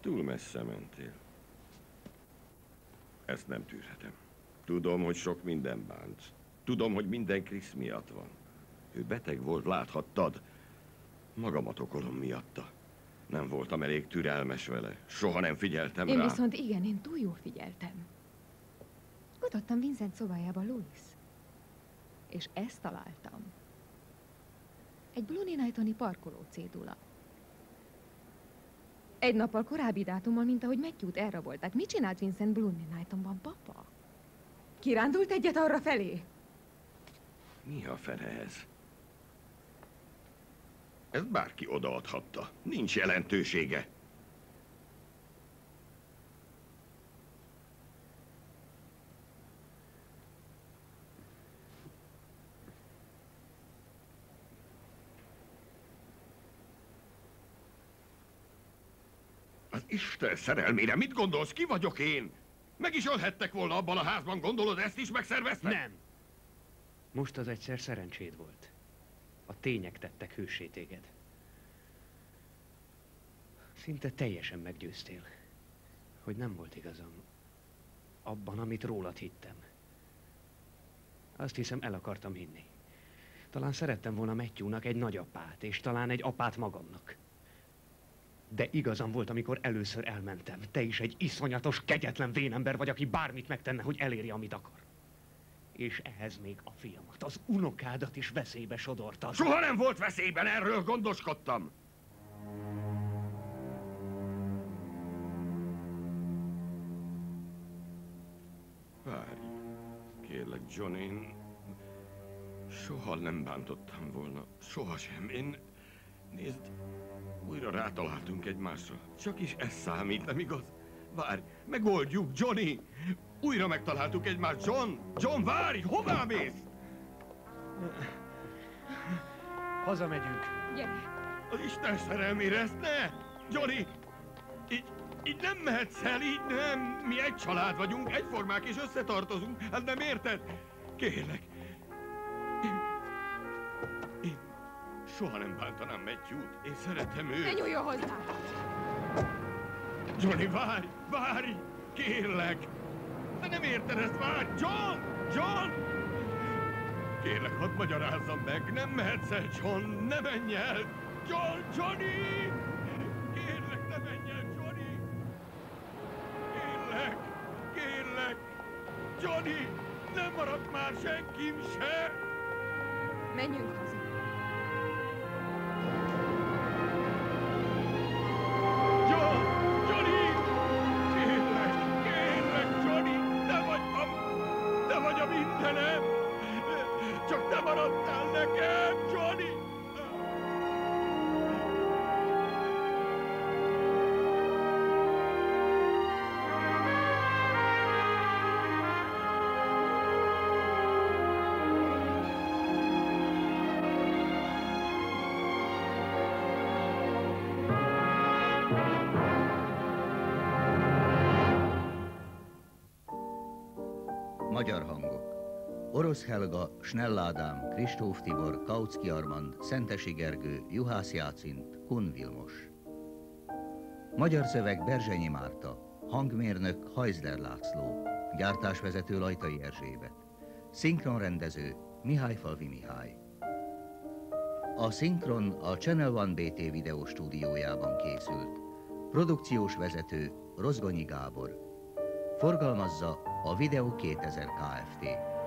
Túl messze mentél. Ezt nem tűrhetem. Tudom, hogy sok minden bánt. Tudom, hogy minden Krisz miatt van. Ő beteg volt, láthattad. Magamat okolom miatta. Nem voltam elég türelmes vele. Soha nem figyeltem Én rá. viszont igen, én túl jól figyeltem. Kutattam Vincent szobájába, Louis. És ezt találtam. Egy Blue Knighton-i parkoló cédula. Egy nappal korábbi dátummal, mint ahogy Matthew-t elrabolták. Mit csinált Vincent Blue Knightonban, papa? Kirándult egyet arra felé? Mi a fene ez? Ezt bárki odaadhatta. Nincs jelentősége. Isten szerelmére, mit gondolsz, ki vagyok én? Meg is ölhettek volna abban a házban, gondolod, ezt is megszerveztek? Nem! Most az egyszer szerencséd volt. A tények tettek hősé téged. Szinte teljesen meggyőztél, hogy nem volt igazam abban, amit rólad hittem. Azt hiszem, el akartam hinni. Talán szerettem volna Matthewnak egy nagyapát, és talán egy apát magamnak. De igazam volt, amikor először elmentem. Te is egy iszonyatos, kegyetlen vénember vagy, aki bármit megtenne, hogy elérje, amit akar. És ehhez még a fiamat, az unokádat is veszélybe sodortad. Soha nem volt veszélyben, erről gondoskodtam. Várj, kérlek, John, én soha nem bántottam volna. Sohasem. Én... Nézd, újra rátaláltunk egymásra. Csak is ez számít, nem igaz? Várj, megoldjuk, Johnny! Újra megtaláltuk egymást, John! John, várj! Hová mész? Hazamegyünk. Gyere! Az Isten szerelmére ezt ne! Johnny! Így, így nem mehetsz el, így nem! Mi egy család vagyunk, egyformák és összetartozunk, hát nem érted? Kérlek! Soha nem bántanám Matthew-t, én szeretem őt. Ne nyúljon hozzá! Johnny, várj! Várj! Kérlek! De nem érted ezt, várj! John! John! Kérlek, hadd magyarázzam meg, nem mehetsz el, John, ne menj el! John, Johnny! Kérlek, ne menj el, Johnny! Kérlek, kérlek! Johnny, nem maradt már senkim se! Menjünk haza. Nekem, Johnny! Magyar hangok. Orosz Helga, Snell Ádám, Kristóf Tibor, Kautsky Armand, Szentesi Gergő, Juhász Jácint, Kun Vilmos. Magyar szöveg Berzsenyi Márta, hangmérnök Hajzler László, gyártásvezető Lajtai Erzsébet, szinkronrendező Mihály Falvi Mihály. A szinkron a Channel One BT videó stúdiójában készült. Produkciós vezető Rozgonyi Gábor. Forgalmazza a Video 2000 Kft.